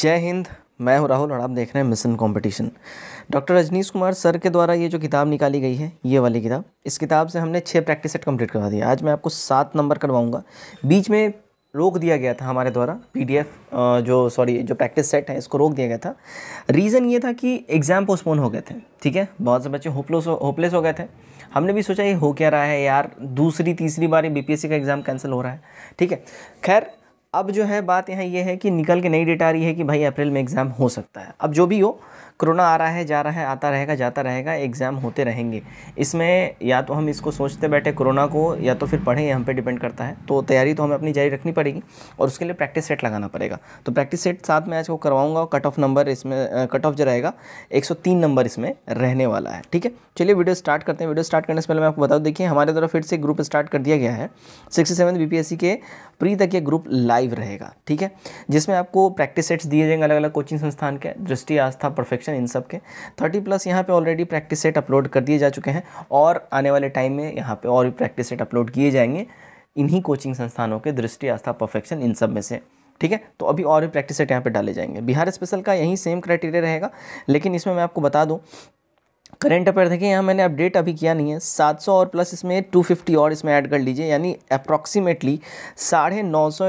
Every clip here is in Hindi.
जय हिंद, मैं हूँ राहुल और आप देख रहे हैं mission competition. Doctor Rajneesh Kumar sir के द्वारा ये जो किताब निकाली गई है, ये वाली किताब, इस किताब से हमने छः प्रैक्टिस सेट कंप्लीट करवा दिया आज मैं आपको सात नंबर करवाऊँगा। बीच में रोक दिया गया था हमारे द्वारा, पीडीएफ जो, सॉरी, जो प्रैक्टिस सेट है, इसको रोक दिया गया था। रीज़न ये था कि एग्ज़ाम पोस्टपोन हो गए थे, ठीक है? बहुत से बच्चे होपलेस होपलेस हो गए थे। हमने भी सोचा ये हो क्या रहा है यार, दूसरी, तीसरी बार बीपीएससी का एग्ज़ाम कैंसिल हो रहा है, ठीक है? खैर अब जो है बात यहाँ ये यह है कि निकल के नई डेट आ रही है कि भाई अप्रैल में एग्ज़ाम हो सकता है। अब जो भी हो कोरोना आ रहा है, जा रहा है, आता रहेगा, जाता रहेगा एग्ज़ाम होते रहेंगे। इसमें या तो हम इसको सोचते बैठे कोरोना को, या तो फिर पढ़ें हम पे डिपेंड करता है। तो तैयारी तो हमें अपनी जारी रखनी पड़ेगी, और उसके लिए प्रैक्टिस सेट लगाना पड़ेगा। तो प्रैक्टिस सेट साथ में आज को करवाऊँगा कट ऑफ़ नंबर इसमें कट ऑफ़ जो रहेगा, एक नंबर इसमें रहने वाला है, ठीक है? चलिए वीडियो स्टार्ट करते हैं। वीडियो स्टार्ट करने से पहले मैं आपको बताऊँ, देखिए, हमारे द्वारा फिर से ग्रुप स्टार्ट कर दिया गया है। सिक्सटी सेवन बी के प्री तक ये ग्रुप लाइव रहेगा, ठीक है? जिसमें आपको प्रैक्टिस सेट्स दिए जाएँगे अलग अलग कोचिंग संस्थान के, दृष्टि, आस्था परफेक्शन इन सब के। थर्टी प्लस यहाँ पे ऑलरेडी प्रैक्टिस सेट अपलोड कर दिए जा चुके हैं और आने वाले टाइम में यहाँ पे और भी प्रैक्टिस सेट अपलोड किए जाएँगे। इन्हीं कोचिंग संस्थानों के दृष्टि, आस्था परफेक्शन इन सब में से। ठीक है? तो अभी और भी प्रैक्टिस सेट यहाँ पे डाले जाएँगे। बिहार स्पेशल का यही सेम क्राइटेरिया रहेगा, लेकिन इसमें मैं आपको बता दूँ करेंट अफेयर देखिए, यहाँ मैंने अपडेट अभी किया नहीं है। 700 और प्लस इसमें 250 और इसमें ऐड कर लीजिए, यानी अप्रॉक्सीमेटली साढ़े नौ सौ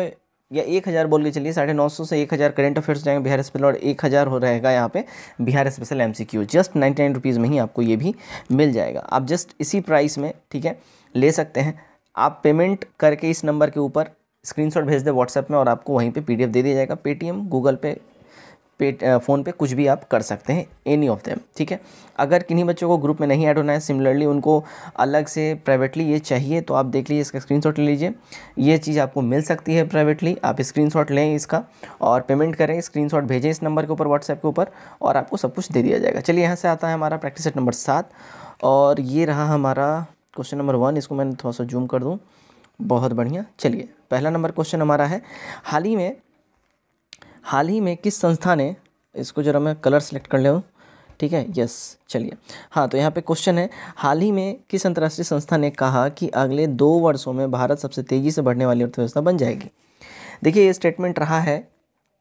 या एक हज़ार बोल के चलिए, साढ़े नौ सौ से एक हज़ार करेंट अफेयर्स जाएँगे बिहार स्पेशल और एक हज़ार हो रहेगा यहाँ पे Bihar special M C Q just ninety nine rupees में ही आपको ये भी मिल जाएगा। आप जस्ट इसी प्राइस में, ठीक है, ले सकते हैं। आप पेमेंट करके इस नंबर के ऊपर स्क्रीनशॉट भेज दें व्हाट्सएप में और आपको वहीं पे पीडीएफ दे दिया जाएगा। पेटीएम गूगल पे पे फ़ोन पे कुछ भी आप कर सकते हैं एनी ऑफ़ देम ठीक है? अगर किन्हीं बच्चों को ग्रुप में नहीं ऐड होना है सिमिलरली उनको अलग से प्राइवेटली ये चाहिए तो आप देख लीजिए, इसका स्क्रीनशॉट ले लीजिए। ये चीज़ आपको मिल सकती है प्राइवेटली आप स्क्रीनशॉट लें इसका और पेमेंट करें स्क्रीनशॉट भेजें इस नंबर के ऊपर व्हाट्सएप के ऊपर और आपको सब कुछ दे दिया जाएगा। चलिए, यहाँ से आता है हमारा प्रैक्टिस सेट नंबर सात और ये रहा हमारा क्वेश्चन नंबर वन इसको मैंने थोड़ा सा जूम कर दूँ। बहुत बढ़िया। चलिए, पहला नंबर क्वेश्चन हमारा है, हाल ही में हाल ही में किस संस्था ने, इसको ज़रा मैं कलर सेलेक्ट कर ले ठीक है? यस चलिए। हाँ तो यहाँ पे क्वेश्चन है। हाल ही में किस अंतर्राष्ट्रीय संस्था ने कहा कि अगले दो वर्षों में भारत सबसे तेज़ी से बढ़ने वाली अर्थव्यवस्था बन जाएगी? देखिए, ये स्टेटमेंट रहा है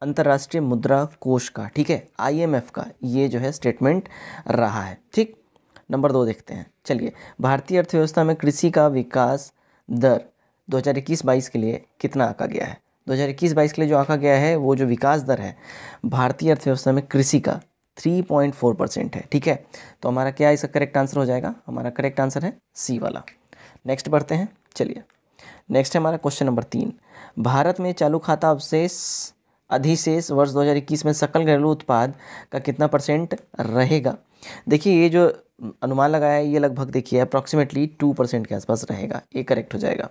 अंतर्राष्ट्रीय मुद्रा कोष का। ठीक है? आईएमएफ का ये जो है स्टेटमेंट रहा है। ठीक? नंबर दो देखते हैं। चलिए। भारतीय अर्थव्यवस्था में कृषि का विकास दर 2021-22 के लिए कितना आका गया है? 2021-22 के लिए जो आंका गया है, वो जो विकास दर है, भारतीय अर्थव्यवस्था में कृषि का 3.4 परसेंट है, ठीक है? तो हमारा क्या इसका करेक्ट आंसर हो जाएगा? हमारा करेक्ट आंसर है सी वाला। नेक्स्ट बढ़ते हैं, चलिए। नेक्स्ट है हमारा क्वेश्चन नंबर तीन। भारत में चालू खाता अवशेष, अधिशेष वर्ष 2021 में सकल घरेलू उत्पाद का कितना परसेंट रहेगा? देखिए, ये जो अनुमान लगाया है, ये लगभग देखिए अप्रॉक्सीमेटली टू परसेंट के आसपास रहेगा। ये करेक्ट हो जाएगा।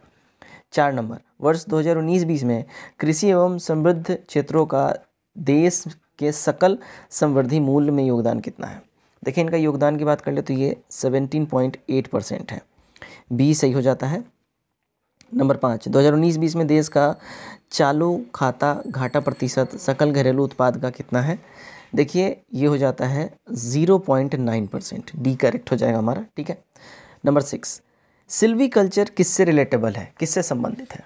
चार नंबर। वर्ष 2019-20 में कृषि एवं समृद्ध क्षेत्रों का देश के सकल समृद्धि मूल्य में योगदान कितना है? देखिए, इनका योगदान की बात कर ले तो ये 17.8 परसेंट है। बी सही हो जाता है। नंबर पाँच 2019-20 में देश का चालू खाता घाटा प्रतिशत सकल घरेलू उत्पाद का कितना है? देखिए, ये हो जाता है zero point nine percent. D correct हो जाएगा हमारा, ठीक है? नंबर सिक्स सिल्वी कल्चर किससे रिलेटेबल है? किससे संबंधित है?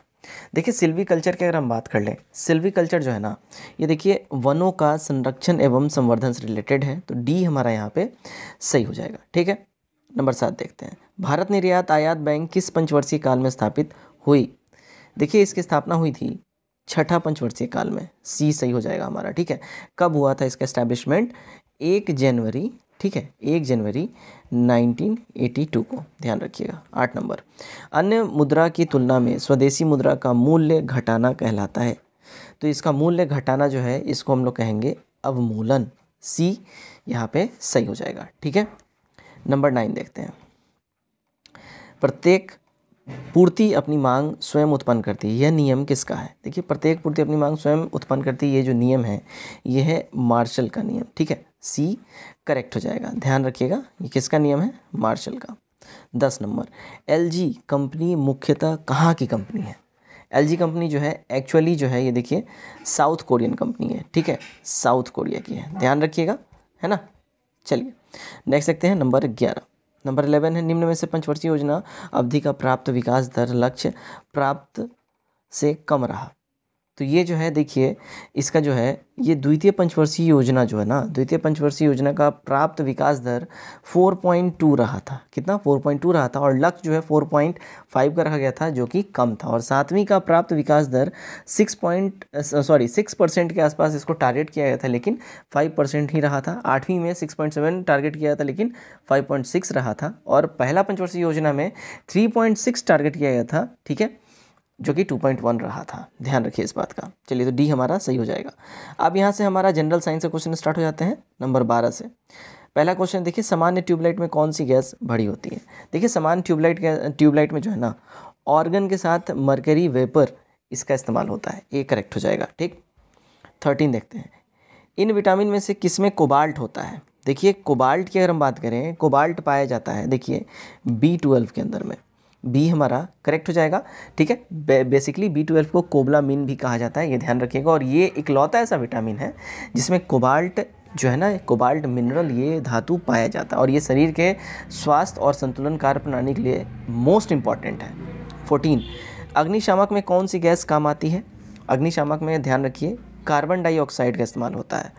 देखिए, सिल्वी कल्चर की अगर हम बात कर लें, सिल्वी कल्चर जो है ना, ये देखिए, वनों का संरक्षण एवं संवर्धन से रिलेटेड है तो डी हमारा यहाँ पे सही हो जाएगा, ठीक है? नंबर सात देखते हैं। भारत निर्यात आयात बैंक किस पंचवर्षीय काल में स्थापित हुई? देखिए, इसकी स्थापना हुई थी छठा पंचवर्षीय काल में, सी सही हो जाएगा हमारा, ठीक है? कब हुआ था इसका इस्टेब्लिशमेंट एक जनवरी ठीक है, एक जनवरी 1982 को, ध्यान रखिएगा, आठ नंबर। अन्य मुद्रा की तुलना में स्वदेशी मुद्रा का मूल्य घटाना कहलाता है। तो इसका मूल्य घटाना जो है, इसको हम लोग कहेंगे अवमूलन। सी यहाँ पे सही हो जाएगा, ठीक है? नंबर नाइन देखते हैं। प्रत्येक पूर्ति अपनी मांग स्वयं उत्पन्न करती है। यह नियम किसका है? देखिए, प्रत्येक पूर्ति अपनी मांग स्वयं उत्पन्न करती है। ये जो नियम है ये है मार्शल का नियम, ठीक है? सी करेक्ट हो जाएगा। ध्यान रखिएगा, ये किसका नियम है? मार्शल का। दस नंबर, एलजी कंपनी मुख्यतः कहाँ की कंपनी है? एलजी कंपनी जो है, एक्चुअली जो है, ये देखिए, साउथ कोरियन कंपनी है, ठीक है? साउथ कोरिया की है। ध्यान रखिएगा, है ना? चलिए नेक्स्ट देखते हैं नंबर ग्यारह। नंबर इलेवन है, निम्न में से पंचवर्षीय योजना अवधि का प्राप्त विकास दर लक्ष्य प्राप्त से कम रहा। तो ये जो है, देखिए, इसका जो है, ये द्वितीय पंचवर्षीय योजना जो है ना, द्वितीय पंचवर्षीय योजना का प्राप्त विकास दर 4.2 रहा था। कितना? 4.2 रहा था और लक्ष्य जो है 4.5 का रखा गया था, जो कि कम था। और सातवीं का प्राप्त विकास दर 6 पॉइंट सॉरी 6 परसेंट के आसपास इसको टारगेट किया गया था, लेकिन 5 परसेंट ही रहा था। आठवीं में 6.7 टारगेट किया था, लेकिन 5.6 रहा था। और पहला पंचवर्षीय योजना में 3.6 टारगेट किया गया था, ठीक है? जो कि 2.1 रहा था। ध्यान रखिए इस बात का। चलिए तो डी हमारा सही हो जाएगा। अब यहाँ से हमारा जनरल साइंस का क्वेश्चन स्टार्ट हो जाते हैं नंबर बारह से। पहला क्वेश्चन देखिए, सामान्य ट्यूबलाइट में कौन सी गैस भरी होती है? देखिए, सामान्य ट्यूबलाइट ट्यूबलाइट में जो है ना ऑर्गन के साथ मरकरी वेपर इसका इस्तेमाल होता है। ये करेक्ट हो जाएगा, ठीक? थर्टीन देखते हैं। इन विटामिन में से किसमें कोबाल्ट होता है? देखिए कोबाल्ट की अगर हम बात करें कोबाल्ट पाया जाता है, देखिए बी ट्वेल्व के अंदर में। बी हमारा करेक्ट हो जाएगा, ठीक है? बेसिकली बी ट्वेल्व को कोबलामिन भी कहा जाता है, ये ध्यान रखिएगा। और ये इकलौता ऐसा विटामिन है, जिसमें कोबाल्ट जो है ना कोबाल्ट मिनरल ये धातु पाया जाता है। और ये शरीर के स्वास्थ्य और संतुलन कार्य प्रणाली के लिए मोस्ट इंपॉर्टेंट है। फोर्टीन अग्निशामक में कौन सी गैस काम आती है? अग्निशामक में ध्यान रखिए कार्बन डाइऑक्साइड का इस्तेमाल होता है।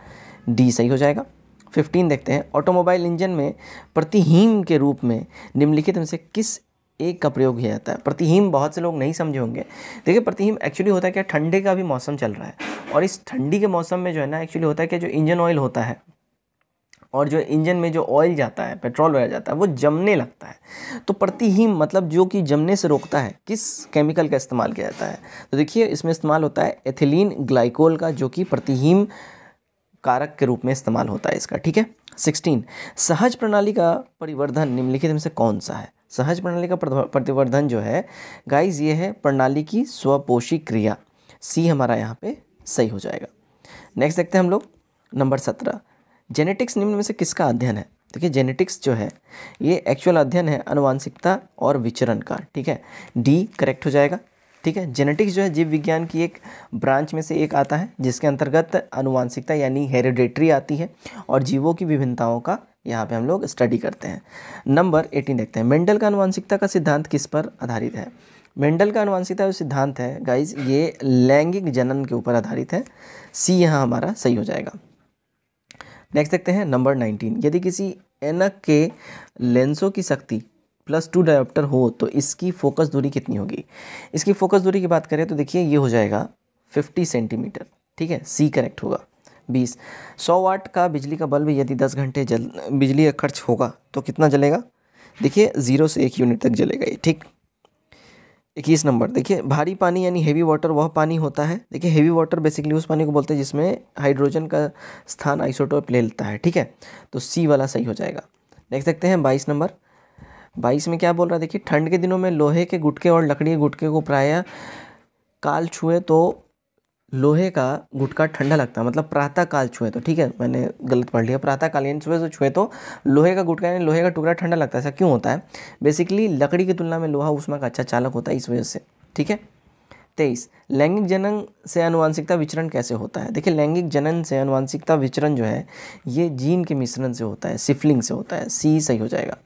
डी सही हो जाएगा। फिफ्टीन देखते हैं ऑटोमोबाइल इंजन में प्रतिहीम के रूप में निम्नलिखित में से किस एक का प्रयोग किया जाता है। प्रतिहीम बहुत से लोग नहीं समझे होंगे। देखिए प्रतिहीम एक्चुअली होता है क्या? ठंडे का भी मौसम चल रहा है। और इस ठंडी के मौसम में जो है ना एक्चुअली होता है कि जो इंजन ऑयल होता है और जो इंजन में जो ऑयल जाता है पेट्रोल वगैरह जाता है, वो जमने लगता है। तो प्रतिहीम मतलब जो कि जमने से रोकता है, किस केमिकल का इस्तेमाल किया जाता है? तो देखिए, इसमें इस्तेमाल होता है एथिलीन ग्लाइकोल का, जो कि प्रतिहीम कारक के रूप में इस्तेमाल होता है इसका, ठीक है? सिक्सटीन सहज प्रणाली का परिवर्धन निम्नलिखित में से कौन सा है? सहज प्रणाली का प्रतिवर्धन जो है गाइज़ ये है प्रणाली की स्वपोषी क्रिया। सी हमारा यहाँ पे सही हो जाएगा। नेक्स्ट देखते हैं हम लोग नंबर सत्रह। जेनेटिक्स निम्न में से किसका अध्ययन है? देखिए जेनेटिक्स जो है, ये एक्चुअल अध्ययन है अनुवांशिकता और विचरण का, ठीक है? डी करेक्ट हो जाएगा, ठीक है? जेनेटिक्स जो है, जीव विज्ञान की एक ब्रांच में से एक आता है, जिसके अंतर्गत अनुवांशिकता यानी हेरिडेटरी आती है, और जीवों की विभिन्नताओं का यहाँ पे हम लोग स्टडी करते हैं। नंबर एटीन देखते हैं। मेंडल का अनुवांशिकता का सिद्धांत किस पर आधारित है? मेंडल का अनुवांशिकता जो सिद्धांत है गाइज़ ये लैंगिक जनन के ऊपर आधारित है। सी यहाँ हमारा सही हो जाएगा। नेक्स्ट देखते हैं नंबर नाइनटीन यदि किसी एनक के लेंसों की शक्ति प्लस टू डायोप्टर हो तो इसकी फोकस दूरी कितनी होगी? इसकी फोकस दूरी की बात करें तो देखिए, ये हो जाएगा फिफ्टी सेंटीमीटर ठीक है? सी करेक्ट होगा। बीस। सौ वाट का बिजली का बल्ब यदि दस घंटे जल, बिजली का खर्च होगा तो कितना जलेगा? देखिए, ज़ीरो से एक यूनिट तक जलेगा ये, ठीक? इक्कीस नंबर, देखिए, भारी पानी यानी हेवी वाटर वह पानी होता है, देखिए हेवी वाटर बेसिकली उस पानी को बोलते हैं जिसमें हाइड्रोजन का स्थान आइसोटोप ले लेता है, ठीक है? तो सी वाला सही हो जाएगा। नेक्स्ट देखते हैं, बाईस नंबर। बाईस में क्या बोल रहा है? देखिए, ठंड के दिनों में लोहे के गुटके और लकड़ी के गुटके को प्रायः काल छुए तो लोहे का गुटका ठंडा लगता है मतलब प्रातः काल छुए तो ठीक है? मैंने गलत पढ़ लिया प्रातः काल यानी सुबह से छुए तो लोहे का गुटका यानी लोहे का टुकड़ा ठंडा लगता है, ऐसा क्यों होता है? बेसिकली लकड़ी की तुलना में लोहा उसमें का अच्छा चालक होता है इस वजह से, ठीक है? तेईस, लैंगिक जनन से अनुवांशिकता विचरण कैसे होता है? देखिए, लैंगिक जनन से अनुवांशिकता विचरण जो है, ये जीन के मिश्रण से होता है, सिफलिंग से होता है, सी सही हो जाएगा।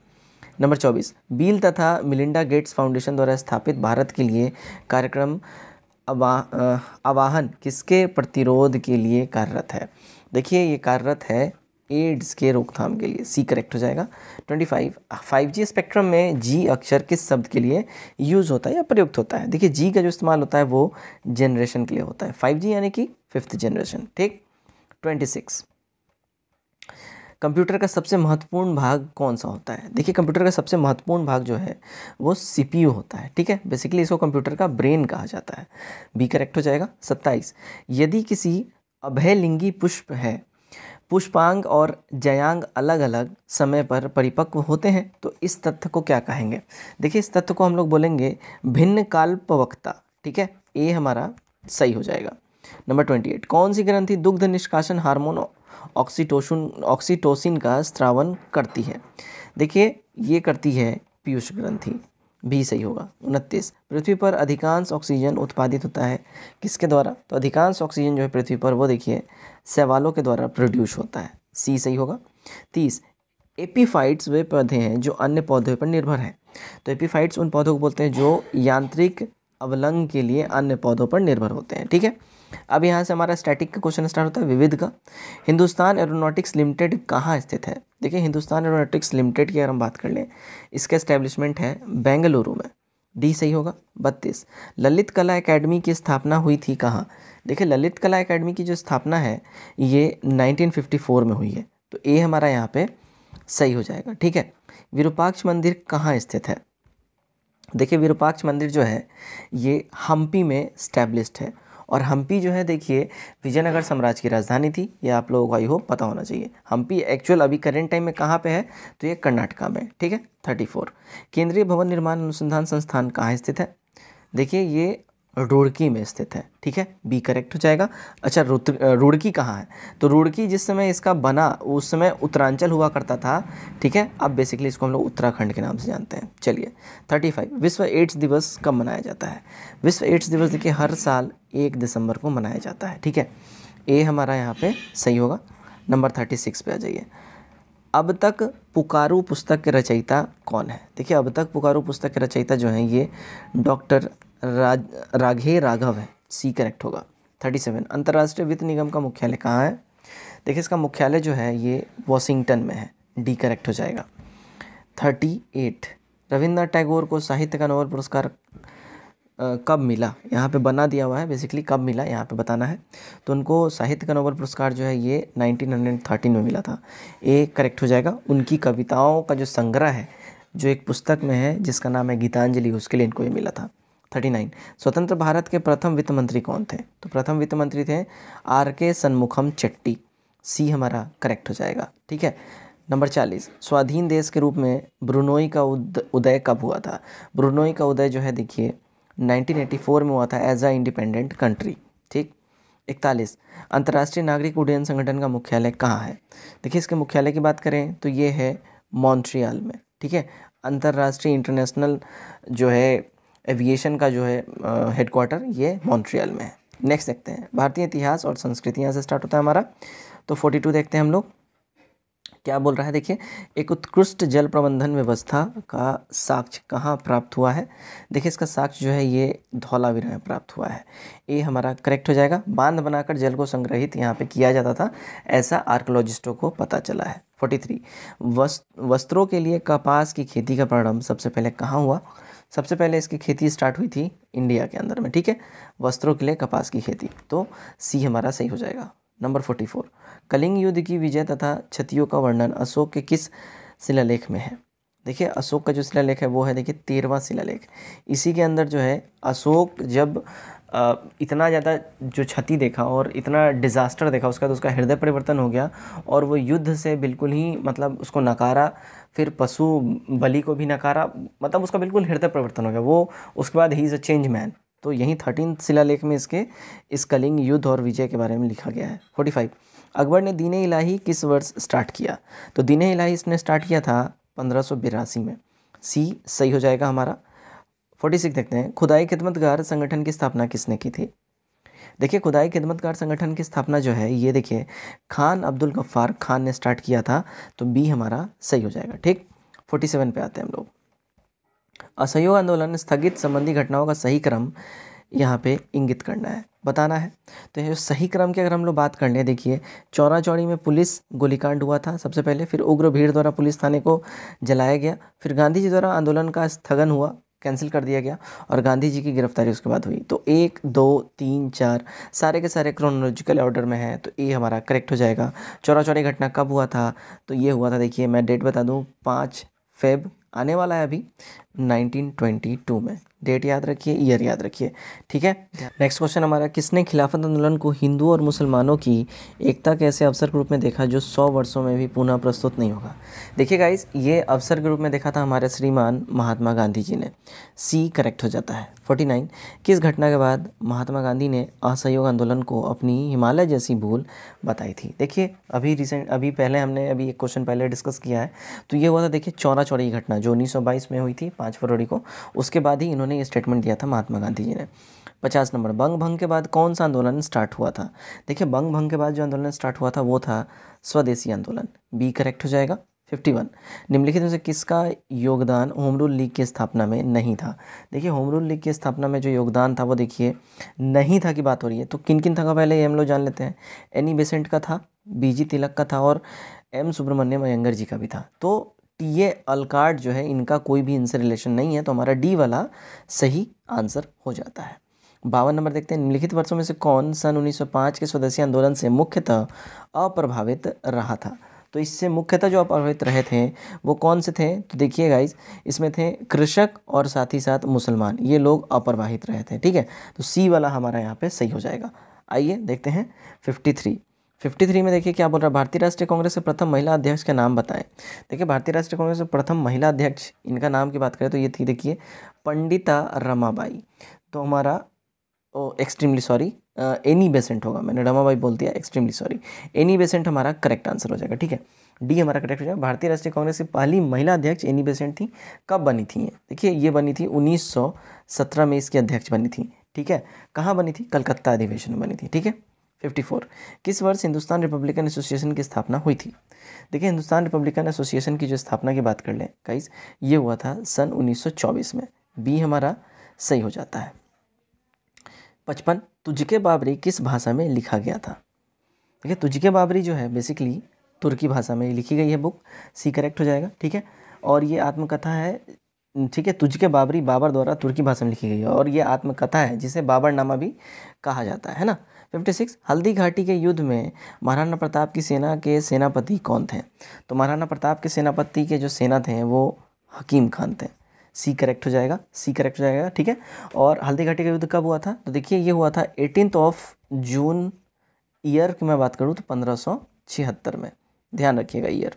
नंबर चौबीस, बील तथा मिलिंडा गेट्स फाउंडेशन द्वारा स्थापित भारत के लिए कार्यक्रम आवाहन किसके प्रतिरोध के लिए कार्यरत है? देखिए, ये कार्यरत है एड्स के रोकथाम के लिए। सी करेक्ट हो जाएगा। Twenty five five G spectrum में जी अक्षर किस शब्द के लिए यूज़ होता है या प्रयुक्त होता है? देखिए जी का जो इस्तेमाल होता है वो जनरेशन के लिए होता है। फाइव जी यानी कि फिफ्थ जनरेशन ठीक? ट्वेंटी सिक्स कंप्यूटर का सबसे महत्वपूर्ण भाग कौन सा होता है? देखिए, कंप्यूटर का सबसे महत्वपूर्ण भाग जो है, वो सीपीयू होता है, ठीक है? बेसिकली इसको कंप्यूटर का ब्रेन कहा जाता है। बी करेक्ट हो जाएगा। सत्ताईस। यदि किसी अभयलिंगी पुष्प है, पुष्पांग और जयांग अलग अलग समय पर परिपक्व होते हैं तो इस तथ्य को क्या कहेंगे? देखिए, इस तथ्य को हम लोग बोलेंगे भिन्न काल्पवक्ता ठीक है? ए हमारा सही हो जाएगा। नंबर ट्वेंटी एट कौन सी ग्रंथि दुग्ध निष्कासन हार्मोन ऑक्सीटोशन ऑक्सीटोसिन का स्त्रावन करती है। देखिए, ये करती है पीयूष ग्रंथि। भी सही होगा। उनतीस। पृथ्वी पर अधिकांश ऑक्सीजन उत्पादित होता है। किसके द्वारा? तो अधिकांश ऑक्सीजन जो है पृथ्वी पर, वो देखिए सैवालों के द्वारा प्रोड्यूस होता है। सी सही होगा। तीस। एपीफाइट्स वे पौधे हैं जो अन्य पौधों पर निर्भर हैं। तो एपीफाइट्स उन पौधों को बोलते हैं जो यांत्रिक अवलंग के लिए अन्य पौधों पर निर्भर होते हैं। ठीक है? अब यहाँ से हमारा स्टैटिक का क्वेश्चन स्टार्ट होता है, विविध का। हिंदुस्तान एरोनॉटिक्स लिमिटेड कहाँ स्थित है? देखिए, हिंदुस्तान एरोनॉटिक्स लिमिटेड की अगर हम बात कर लें, इसका इस्टेब्लिशमेंट है बेंगलुरु में। डी सही होगा, बत्तीस। ललित कला एकेडमी की स्थापना हुई थी कहाँ? देखिए, ललित कला एकेडमी की जो स्थापना है, ये 1954 में हुई है। तो ए हमारा यहाँ पे सही हो जाएगा, ठीक है? विरूपाक्ष मंदिर कहाँ स्थित है? देखिए, विरूपाक्ष मंदिर जो है, ये हम्पी में स्टैब्लिश्ड है। और हम्पी जो है, देखिए, विजयनगर साम्राज्य की राजधानी थी। ये आप लोगों को आई होप पता होना चाहिए। हम्पी एक्चुअल अभी करेंट टाइम में कहाँ पे है? तो ये कर्नाटका में, ठीक है? थर्टी फोर केंद्रीय भवन निर्माण अनुसंधान संस्थान कहाँ स्थित है? देखिए, ये रुड़की में स्थित है, ठीक है? बी करेक्ट हो जाएगा। अच्छा रुड़की कहाँ है? तो रुड़की जिस समय इसका बना, उस समय उत्तरांचल हुआ करता था, ठीक है? अब बेसिकली इसको हम लोग उत्तराखंड के नाम से जानते हैं। चलिए थर्टी फाइव विश्व एड्स दिवस कब मनाया जाता है? विश्व एड्स दिवस देखिए, हर साल एक दिसंबर को मनाया जाता है, ठीक है? ए हमारा यहाँ पे सही होगा, नंबर थर्टी सिक्स आ जाइए। अब तक पुकारू पुस्तक के रचयिता कौन है? देखिए, अब तक पुकारू पुस्तक के रचयिता जो हैं ये डॉक्टर राज, राघे राघव है। सी करेक्ट होगा। थर्टी सेवन अंतर्राष्ट्रीय वित्त निगम का मुख्यालय कहाँ है? देखिए, इसका मुख्यालय जो है, ये वॉशिंगटन में है। डी करेक्ट हो जाएगा। थर्टी एट रविन्द्रनाथ टैगोर को साहित्य का नोबल पुरस्कार कब मिला? यहाँ पे बना दिया हुआ है। बेसिकली कब मिला? यहाँ पे बताना है। तो उनको साहित्य का नोबल पुरस्कार जो है, ये 1913 में मिला था। ए करेक्ट हो जाएगा। उनकी कविताओं का जो संग्रह है, जो एक पुस्तक में है, जिसका नाम है गीतांजलि, उसके लिए इनको ये मिला था। Thirty nine. स्वतंत्र भारत के प्रथम वित्त मंत्री कौन थे? तो प्रथम वित्त मंत्री थे आर के सन्मुखम चट्टी। सी हमारा करेक्ट हो जाएगा, ठीक है? नंबर चालीस, स्वाधीन देश के रूप में ब्रुनोई का उदय कब हुआ था? ब्रुनोई का उदय जो है, देखिए 1984 में हुआ था एज अ इंडिपेंडेंट कंट्री ठीक? इकतालीस, अंतर्राष्ट्रीय नागरिक उड्डयन संगठन का मुख्यालय कहाँ है? देखिए, इसके मुख्यालय की बात करें तो ये है मॉन्ट्रियल में, ठीक है? अंतर्राष्ट्रीय इंटरनेशनल जो है एविएशन का जो है हेडक्वार्टर ये मॉन्ट्रियल में है। नेक्स्ट देखते हैं। भारतीय इतिहास और संस्कृति यहाँ से स्टार्ट होता है हमारा। तो फोर्टी टू देखते हैं हम लोग। क्या बोल रहा है? देखिए, एक उत्कृष्ट जल प्रबंधन व्यवस्था का साक्ष्य कहाँ प्राप्त हुआ है? देखिए, इसका साक्ष्य जो है, ये धौलावीरा में प्राप्त हुआ है। ये हमारा करेक्ट हो जाएगा। बाँध बनाकर जल को संग्रहित यहाँ पे किया जाता था। ऐसा आर्कोलॉजिस्टों को पता चला है। फोर्टी थ्री वस्त्रों के लिए कपास की खेती का प्रारंभ सबसे पहले कहाँ हुआ? सबसे पहले इसकी खेती स्टार्ट हुई थी इंडिया के अंदर में, ठीक है? वस्त्रों के लिए कपास की खेती। तो सी हमारा सही हो जाएगा। नंबर फोर्टी फोर कलिंग युद्ध की विजय तथा क्षतियों का वर्णन अशोक के किस शिलालेख में है? देखिए, अशोक का जो शिलालेख है, वो है, देखिए तेरहवा शिलालेख। इसी के अंदर जो है, अशोक जब इतना ज़्यादा जो क्षति देखा और इतना डिज़ास्टर देखा, उसका तो उसका हृदय परिवर्तन हो गया और वो युद्ध से बिल्कुल ही मतलब उसको नकारा, फिर पशु बलि को भी नकारा मतलब उसका बिल्कुल हृदय परिवर्तन हो गया। वो उसके बाद ही इज़ अ चेंज मैन तो यहीं थर्टीन शिलालेख में इसके, इस कलिंग युद्ध और विजय के बारे में लिखा गया है। फोर्टी फाइव अकबर ने दीन इलाही किस वर्ष स्टार्ट किया? तो दीन इलाही इसने स्टार्ट किया था पंद्रह सौ बिरासी में। सी सही हो जाएगा हमारा। फोर्टी सिक्स देखते हैं। खुदाई खिदमतगार संगठन की स्थापना किसने की थी? देखिए, खुदाई खिदमतगार संगठन की स्थापना जो है, ये देखिए, खान अब्दुल गफ्फार खान ने स्टार्ट किया था तो बी हमारा सही हो जाएगा, ठीक? फोर्टी सेवन पे आते हैं हम लोग। असहयोग आंदोलन, स्थगित संबंधी घटनाओं का सही क्रम यहाँ पे इंगित करना है, बताना है। तो ये सही क्रम की अगर हम लोग बात कर लें, देखिए चौरा चौड़ी में पुलिस गोलीकांड हुआ था सबसे पहले, फिर उग्र भीड़ द्वारा पुलिस थाने को जलाया गया, फिर गांधी जी द्वारा आंदोलन का स्थगन हुआ कैंसिल कर दिया गया और गांधी जी की गिरफ्तारी उसके बाद हुई। तो एक, दो, तीन, चार, सारे के सारे क्रोनोलॉजिकल ऑर्डर में है तो ये हमारा करेक्ट हो जाएगा। चौरा चौरी घटना कब हुआ था? तो ये हुआ था, देखिए, मैं डेट बता दूँ, पाँच फेब आने वाला है अभी 1922 में। डेट याद रखिए ईयर याद रखिए, ठीक है? नेक्स्ट क्वेश्चन हमारा, किसने खिलाफत आंदोलन को हिंदुओं और मुसलमानों की एकता के ऐसे अवसर के रूप में देखा जो सौ वर्षों में भी पुनः प्रस्तुत नहीं होगा? देखिए गाइज़ ये अवसर के रूप में देखा था हमारे श्रीमान महात्मा गांधी जी ने। सी करेक्ट हो जाता है। फोर्टी नाइन किस घटना के बाद महात्मा गांधी ने असहयोग आंदोलन को अपनी हिमालय जैसी भूल बताई थी? देखिए, अभी रिसेंट अभी पहले हमने, अभी एक क्वेश्चन पहले डिस्कस किया है। तो ये हुआ था, देखिए चौरा चौड़ी घटना जो उन्नीस सौ बाईस में हुई थी, पाँच फरवरी को। उसके बाद ही इन्होंने ये स्टेटमेंट दिया था महात्मा गांधी जी ने। पचास नंबर, बंग भंग के बाद कौन सा आंदोलन स्टार्ट हुआ था? देखिए, बंग भंग के बाद जो आंदोलन स्टार्ट हुआ था वो था स्वदेशी आंदोलन। बी करेक्ट हो जाएगा फिफ्टी वन निम्नलिखित में से किसका योगदान होम रूल लीग की स्थापना में नहीं था? देखिए होम रूल लीग की स्थापना में जो योगदान था वो देखिए, नहीं था की बात हो रही है। तो किन किन था पहले हम लोग जान लेते हैं। एनी बेसेंट का था बीजी तिलक का था और एम सुब्रमण्यम अयंगर जी का भी था। तो टी ए अलकार्ड जो है, इनका कोई भी इनसे रिलेशन नहीं है तो हमारा डी वाला सही आंसर हो जाता है। बावन नंबर देखते हैं, निम्नलिखित वर्षों में से कौन सन 1905 के स्वदेशी आंदोलन से मुख्यतः अप्रभावित रहा था? तो इससे मुख्यतः जो अप्रभावित रहे थे, वो कौन से थे? तो देखिए गाइज़ इसमें थे कृषक और साथ ही साथ मुसलमान, ये लोग अप्रवाहित रहे थे, ठीक है? तो सी वाला हमारा यहाँ पे सही हो जाएगा। आइए देखते हैं फिफ्टी थ्री फिफ्टी थ्री में देखिए क्या बोल रहा है, भारतीय राष्ट्रीय कांग्रेस के प्रथम महिला अध्यक्ष का नाम बताएँ। देखिए, भारतीय राष्ट्रीय कांग्रेस के प्रथम महिला अध्यक्ष, इनका नाम की बात करें तो ये थी देखिए, पंडिता रमाबाई। तो हमारा, ओ एक्सट्रीमली सॉरी एनी बेसेंट होगा, मैंने रमाबाई बोल दिया एक्सट्रीमली सॉरी एनी बेसेंट हमारा करेक्ट आंसर हो जाएगा, ठीक है? डी हमारा करेक्ट हो जाएगा। भारतीय राष्ट्रीय कांग्रेस की पहली महिला अध्यक्ष एनी बेसेंट थी, कब बनी थी देखिए, ये बनी थी 1917 में इसकी अध्यक्ष बनी थी, ठीक है? कहाँ बनी थी? कलकत्ता अधिवेशन में बनी थी, ठीक है? फिफ्टी फोर किस वर्ष हिंदुस्तान रिपब्लिकन एसोसिएशन की स्थापना हुई थी? देखिए, हिंदुस्तान रिपब्लिकन एसोसिएशन की जो स्थापना की बात कर लें गाइस ये हुआ था सन 1924 में। बी हमारा सही हो जाता है। पचपन तुझके बाबरी किस भाषा में लिखा गया था? देखिए तुझके बाबरी जो है बेसिकली तुर्की भाषा में लिखी गई है बुक सी करेक्ट हो जाएगा, ठीक है? और ये आत्मकथा है, ठीक है तुझके बाबरी बाबर द्वारा तुर्की भाषा में लिखी गई है। और ये आत्मकथा है, जिसे बाबर नामा भी कहा जाता है ना? फिफ्टी सिक्स हल्दी घाटी के युद्ध में महाराणा प्रताप की सेना के सेनापति कौन थे? तो महाराणा प्रताप के सेनापति के जो सेना थे, वो हकीम खान थे। सी करेक्ट हो जाएगा सी करेक्ट हो जाएगा, ठीक है? और हल्दी घाटी का युद्ध कब हुआ था? तो देखिए, ये हुआ था एटीनथ ऑफ़ जून ईयर की मैं बात करूँ तो पंद्रह में। ध्यान रखिएगा ईयर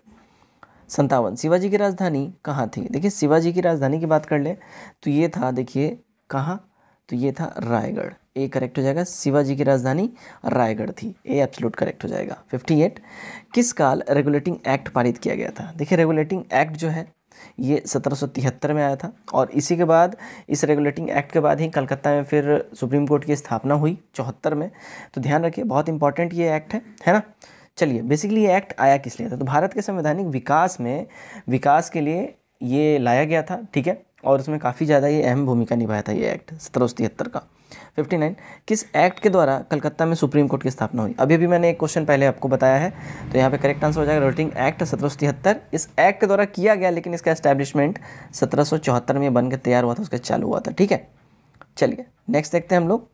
संतावन शिवाजी की राजधानी कहाँ थी? देखिए, शिवाजी की राजधानी की बात कर ले तो ये था, देखिए, कहाँ? तो ये था रायगढ़। ए करेक्ट हो जाएगा। शिवाजी की राजधानी रायगढ़ थी। ए एब्सोल्यूट करेक्ट हो जाएगा। 58 किस काल रेगुलेटिंग एक्ट पारित किया गया था? देखिए रेगुलेटिंग एक्ट जो है, ये सत्रह सौ तिहत्तर में आया था और इसी के बाद, इस रेगुलेटिंग एक्ट के बाद ही कलकत्ता में फिर सुप्रीम कोर्ट की स्थापना हुई, चौहत्तर में। तो ध्यान रखिए, बहुत इंपॉर्टेंट ये एक्ट है है ना? चलिए बेसिकली ये एक्ट आया किस लिए था? तो भारत के संवैधानिक विकास में, विकास के लिए ये लाया गया था, ठीक है? और उसमें काफ़ी ज़्यादा ये अहम भूमिका निभाया था ये एक्ट सत्रह सौ तिहत्तर का। फिफ्टी नाइन किस एक्ट के द्वारा कलकत्ता में सुप्रीम कोर्ट की स्थापना हुई? अभी अभी मैंने एक क्वेश्चन पहले आपको बताया है तो यहाँ पे करेक्ट आंसर हो जाएगा रोटिंग एक्ट सत्रह सौ तिहत्तर। इस एक्ट के द्वारा किया गया, लेकिन इसका एस्टैब्लिशमेंट सत्रह सौ चौहत्तर में बन के तैयार हुआ था, उसका चालू हुआ था, ठीक है? चलिए नेक्स्ट देखते हैं हम लोग।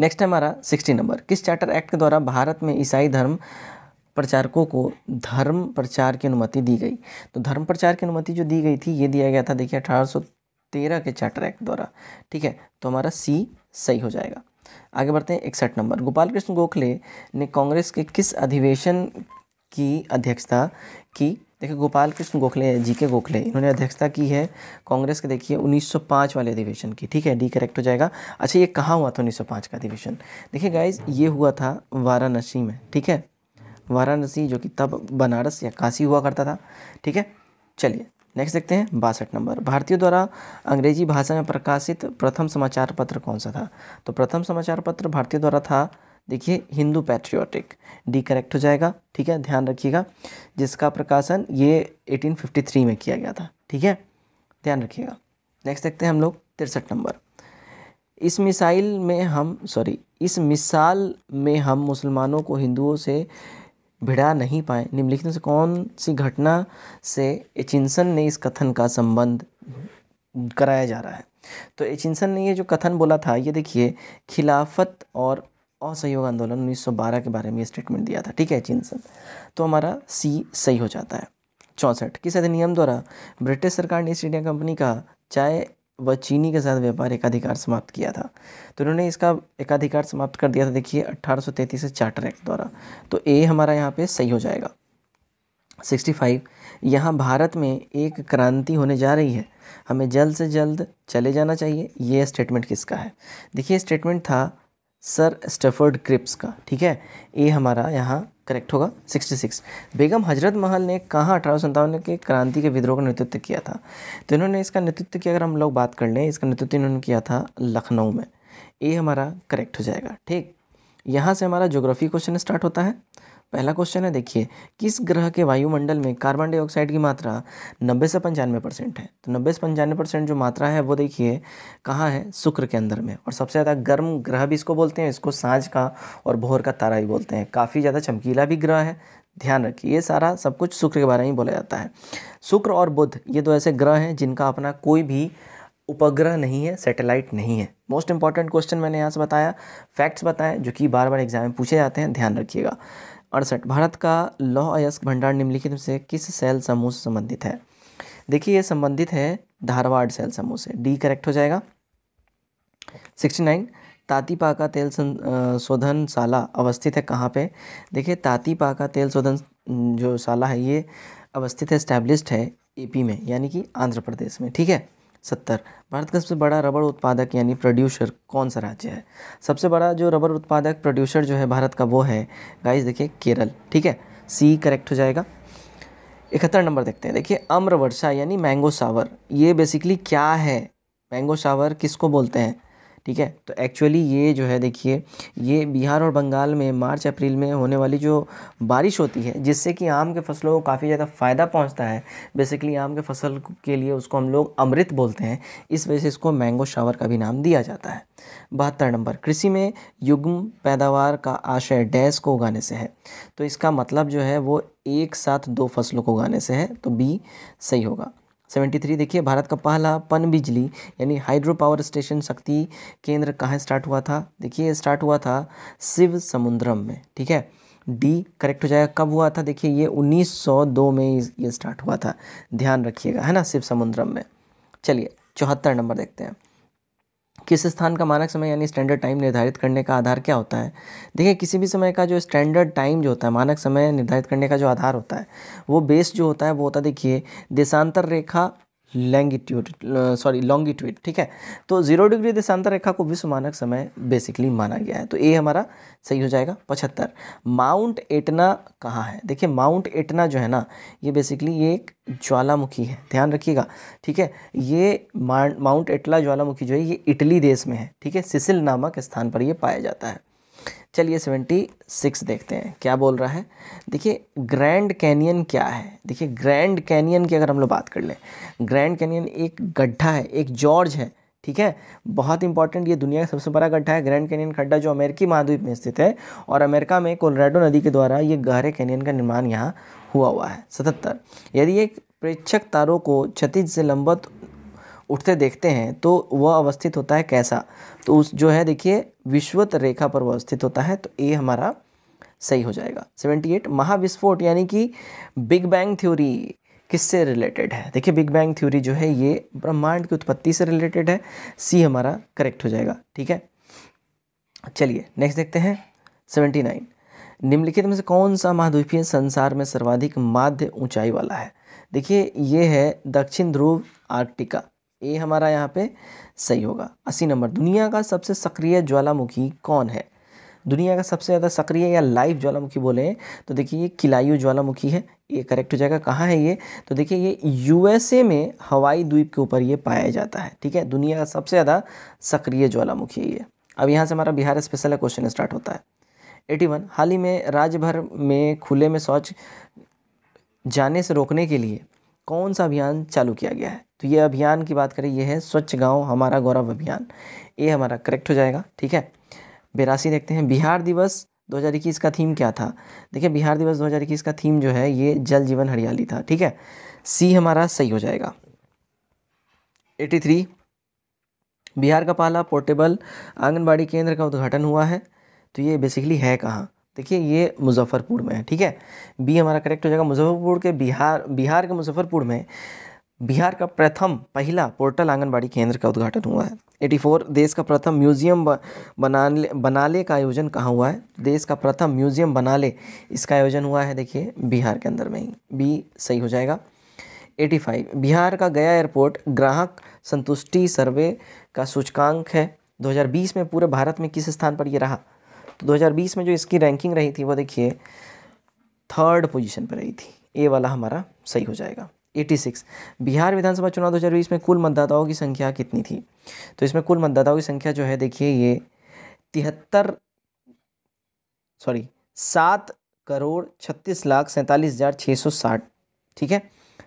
नेक्स्ट है हमारा सिक्सटी नंबर किस चार्टर एक्ट के द्वारा भारत में ईसाई धर्म प्रचारकों को धर्म प्रचार की अनुमति दी गई। तो धर्म प्रचार की अनुमति जो दी गई थी, ये दिया गया था, देखिए, अठारह तेरह के चार्टर एक्ट द्वारा, ठीक है? तो हमारा सी सही हो जाएगा। आगे बढ़ते हैं, इकसठ नंबर। गोपाल कृष्ण गोखले ने कांग्रेस के किस अधिवेशन की अध्यक्षता की? देखिए गोपाल कृष्ण गोखले जी के गोखले, इन्होंने अध्यक्षता की है कांग्रेस के, देखिए 1905 वाले अधिवेशन की, ठीक है? डी करेक्ट हो जाएगा। अच्छा ये कहाँ हुआ था 1905 का अधिवेशन? देखिए गाइज़ ये हुआ था वाराणसी में, ठीक है? वाराणसी, जो कि तब बनारस या काशी हुआ करता था। ठीक है? चलिए नेक्स्ट देखते हैं, बासठ नंबर। भारतीयों द्वारा अंग्रेज़ी भाषा में प्रकाशित प्रथम समाचार पत्र कौन सा था? तो प्रथम समाचार पत्र भारतीयों द्वारा था, देखिए, हिंदू पैट्रियोटिक डी करेक्ट हो जाएगा, ठीक है? ध्यान रखिएगा, जिसका प्रकाशन ये 1853 में किया गया था। ठीक है? ध्यान रखिएगा। नेक्स्ट देखते हैं हम लोग, तिरसठ नंबर। इस मिसाइल में हम सॉरी इस मिसाल में हम मुसलमानों को हिंदुओं से भिड़ा नहीं पाए। निम्नलिखित से कौन सी घटना से एचिंसन ने इस कथन का संबंध कराया जा रहा है? तो एचिंसन ने ये जो कथन बोला था, ये देखिए, खिलाफत और असहयोग आंदोलन 1912 के बारे में ये स्टेटमेंट दिया था। ठीक है एचिंसन? तो हमारा सी सही हो जाता है। चौंसठ, किस अधिनियम द्वारा ब्रिटिश सरकार ने ईस्ट इंडिया कंपनी का चाय व चीनी के साथ व्यापार एकाधिकार समाप्त किया था। तो उन्होंने इसका एकाधिकार समाप्त कर दिया था, देखिए अट्ठारह से चार्टर एक्ट द्वारा। तो ए हमारा यहाँ पे सही हो जाएगा। सिक्सटी फाइव, यहाँ भारत में एक क्रांति होने जा रही है। हमें जल्द से जल्द चले जाना चाहिए। ये स्टेटमेंट किसका है? देखिए स्टेटमेंट था सर स्टेफर्ड क्रिप्स का, ठीक है? ए हमारा यहाँ करेक्ट होगा 66 बेगम हज़रत महल ने कहाँ अठारह सौ के क्रांति के विद्रोह का नेतृत्व किया था। तो इन्होंने इसका नेतृत्व किया, अगर हम लोग बात कर लें, इसका नेतृत्व इन्होंने किया था लखनऊ में। ये हमारा करेक्ट हो जाएगा, ठीक? यहाँ से हमारा जोग्राफी क्वेश्चन स्टार्ट होता है। पहला क्वेश्चन है, देखिए, किस ग्रह के वायुमंडल में कार्बन डाइऑक्साइड की मात्रा नब्बे से पंचानवे परसेंट है? तो नब्बे से पंचानवे परसेंट जो मात्रा है, वो देखिए, कहाँ है? शुक्र के अंदर में। और सबसे ज़्यादा गर्म ग्रह भी इसको बोलते हैं, इसको साँझ का और भोर का तारा भी बोलते हैं। काफ़ी ज़्यादा चमकीला भी ग्रह है, ध्यान रखिए, ये सारा सब कुछ शुक्र के बारे में बोला जाता है। शुक्र और बुध, ये दो ऐसे ग्रह हैं, जिनका अपना कोई भी उपग्रह नहीं है सैटेलाइट नहीं है। मोस्ट इंपॉर्टेंट क्वेश्चन मैंने यहाँ से बताया फैक्ट्स बताएँ, जो कि बार बार एग्ज़ाम में पूछे जाते हैं, ध्यान रखिएगा। अड़सठ। भारत का लौह अयस्क भंडार निम्नलिखित से किस सेल समूह से संबंधित है? देखिए, ये संबंधित है धारवाड़ सेल समूह से। डी करेक्ट हो जाएगा। सिक्सटी नाइन तातीपाका तेल शोधन शाला अवस्थित है कहाँ पे? देखिए तातीपाका तेल शोधन, जो शाला है, ये अवस्थित है स्टैब्लिश्ड है ईपी में, यानी कि आंध्र प्रदेश में। ठीक है? सत्तर। भारत का सबसे बड़ा रबड़ उत्पादक यानी प्रोड्यूसर कौन सा राज्य है? सबसे बड़ा जो रबड़ उत्पादक प्रोड्यूसर जो है भारत का वो है गाइस देखिए, केरल, ठीक है? सी करेक्ट हो जाएगा। इकहत्तर नंबर देखते हैं। देखिए अम्र वर्षा यानी मैंगो सावर ये बेसिकली क्या है? मैंगो सावर किसको बोलते हैं? ठीक है? तो एक्चुअली ये जो है, देखिए, ये बिहार और बंगाल में मार्च, अप्रैल में होने वाली जो बारिश होती है, जिससे कि आम के फ़सलों को काफ़ी ज़्यादा फ़ायदा पहुँचता है। बेसिकली आम के फ़सल के लिए उसको हम लोग अमृत बोलते हैं। इस वजह से इसको मैंगो शावर का भी नाम दिया जाता है। बहत्तर नंबर, कृषि में युग्म पैदावार का आशय डैश को उगाने से है। तो इसका मतलब जो है, वो एक साथ दो फ़सलों को उगाने से है तो बी सही होगा। सेवेंटी थ्री देखिए, भारत का पहला पन बिजली, यानी हाइड्रो पावर स्टेशन शक्ति केंद्र कहाँ स्टार्ट हुआ था? देखिए, स्टार्ट हुआ था शिव समुद्रम में, ठीक है? डी करेक्ट हो जाएगा, कब हुआ था? देखिए, ये 1902 में ये स्टार्ट हुआ था। ध्यान रखिएगा, है ना, शिव समुद्रम में? चलिए, चौहत्तर नंबर देखते हैं। किस स्थान का मानक समय यानी स्टैंडर्ड टाइम निर्धारित करने का आधार क्या होता है? देखिए, किसी भी समय का जो स्टैंडर्ड टाइम जो होता है, मानक समय निर्धारित करने का जो आधार होता है, वो बेस जो होता है, वो होता है, देखिए, देशांतर रेखा लैंगिट्यूड सॉरी, लॉन्गिट्यूड, ठीक है? तो ज़ीरो डिग्री देशांतर रेखा को विश्व मानक समय बेसिकली माना गया है। तो ये हमारा सही हो जाएगा, पचहत्तर। माउंट एटना कहाँ है? देखिए माउंट एटना जो है ना, ये बेसिकली ये एक ज्वालामुखी है। ध्यान रखिएगा, ठीक है? ये माउंट एटला ज्वालामुखी जो है, ये इटली देश में है, ठीक है? सिसिल नामक स्थान पर ये पाया जाता है। चलिए सेवेंटी सिक्स देखते हैं, क्या बोल रहा है? देखिए, ग्रैंड कैनियन क्या है? देखिए, ग्रैंड कैनियन की अगर हम लोग बात कर लें, ग्रैंड कैनियन एक गड्ढा है, एक जॉर्ज है, ठीक है? बहुत इंपॉर्टेंट ये दुनिया का सबसे बड़ा गड्ढा है, ग्रैंड कैनियन गड्ढा जो अमेरिकी महाद्वीप में स्थित है और अमेरिका में कोलोराडो नदी के द्वारा ये गहरे कैनियन का निर्माण यहाँ हुआ हुआ है। सतहत्तर, यदि एक प्रेक्षक तारों को क्षतिज से लंबत उठते देखते हैं तो वह अवस्थित होता है कैसा? तो उस जो है, देखिए, विश्वत रेखा पर वह स्थित होता है तो ए हमारा सही हो जाएगा। सेवेंटी एट, महाविस्फोट, यानी कि बिग बैंग थ्योरी किससे रिलेटेड है? देखिए, बिग बैंग थ्योरी जो है, ये ब्रह्मांड की उत्पत्ति से रिलेटेड है, सी हमारा करेक्ट हो जाएगा, ठीक है? चलिए, नेक्स्ट देखते हैं, सेवेंटी नाइन। निम्नलिखित में से कौन सा महाद्वीपीय संसार में सर्वाधिक माध्य ऊंचाई वाला है? देखिए, ये है दक्षिण ध्रुव आर्कटिका। ए हमारा यहाँ पे सही होगा। अस्सी नंबर, दुनिया का सबसे सक्रिय ज्वालामुखी कौन है? दुनिया का सबसे ज़्यादा सक्रिय या लाइव ज्वालामुखी बोले तो देखिए ये किलायु ज्वालामुखी है। ये करेक्ट हो जाएगा। कहाँ है ये? तो देखिए ये यूएसए में हवाई द्वीप के ऊपर ये पाया जाता है। ठीक है? दुनिया का सबसे ज़्यादा सक्रिय ज्वालामुखी है ये। अब यहाँ से हमारा बिहार स्पेशल क्वेश्चन स्टार्ट होता है। एटी वन हाल ही में राज्य भर में खुले में शौच जाने से रोकने के लिए कौन सा अभियान चालू किया गया है? तो ये अभियान की बात करें, ये है स्वच्छ गाँव, हमारा गौरव अभियान। ये हमारा करेक्ट हो जाएगा, ठीक है? बेरासी देखते हैं, बिहार दिवस 2021 का थीम क्या था? देखिए, बिहार दिवस 2021 का थीम जो है, ये जल जीवन हरियाली था, ठीक है? सी हमारा सही हो जाएगा। 83 बिहार का पहला पोर्टेबल आंगनबाड़ी केंद्र का उद्घाटन हुआ है। तो ये बेसिकली है कहाँ? देखिए, ये मुजफ्फरपुर में है, ठीक है? बी हमारा करेक्ट हो जाएगा, मुजफ्फरपुर के बिहार बिहार के मुजफ्फरपुर में बिहार का प्रथम पहला पोर्टल आंगनबाड़ी केंद्र का उद्घाटन हुआ है। 84 देश का प्रथम म्यूज़ियम बनाले बनाले का आयोजन कहाँ हुआ है? देश का प्रथम म्यूज़ियम बनाले, इसका आयोजन हुआ है देखिए, बिहार के अंदर में ही। बी सही हो जाएगा। 85 बिहार का गया एयरपोर्ट, ग्राहक संतुष्टि सर्वे का सूचकांक है। 2020 में पूरे भारत में किस स्थान पर ये रहा? तो 2020 में जो इसकी रैंकिंग रही थी, वो देखिए थर्ड पोजीशन पर रही थी। ए वाला हमारा सही हो जाएगा। 86 बिहार विधानसभा चुनाव 2020 में कुल मतदाताओं की संख्या कितनी थी? तो इसमें कुल मतदाताओं की संख्या जो है, देखिए ये तिहत्तर सॉरी सात करोड़ छत्तीस लाख सैंतालीस हज़ार छः सौ साठ। ठीक है?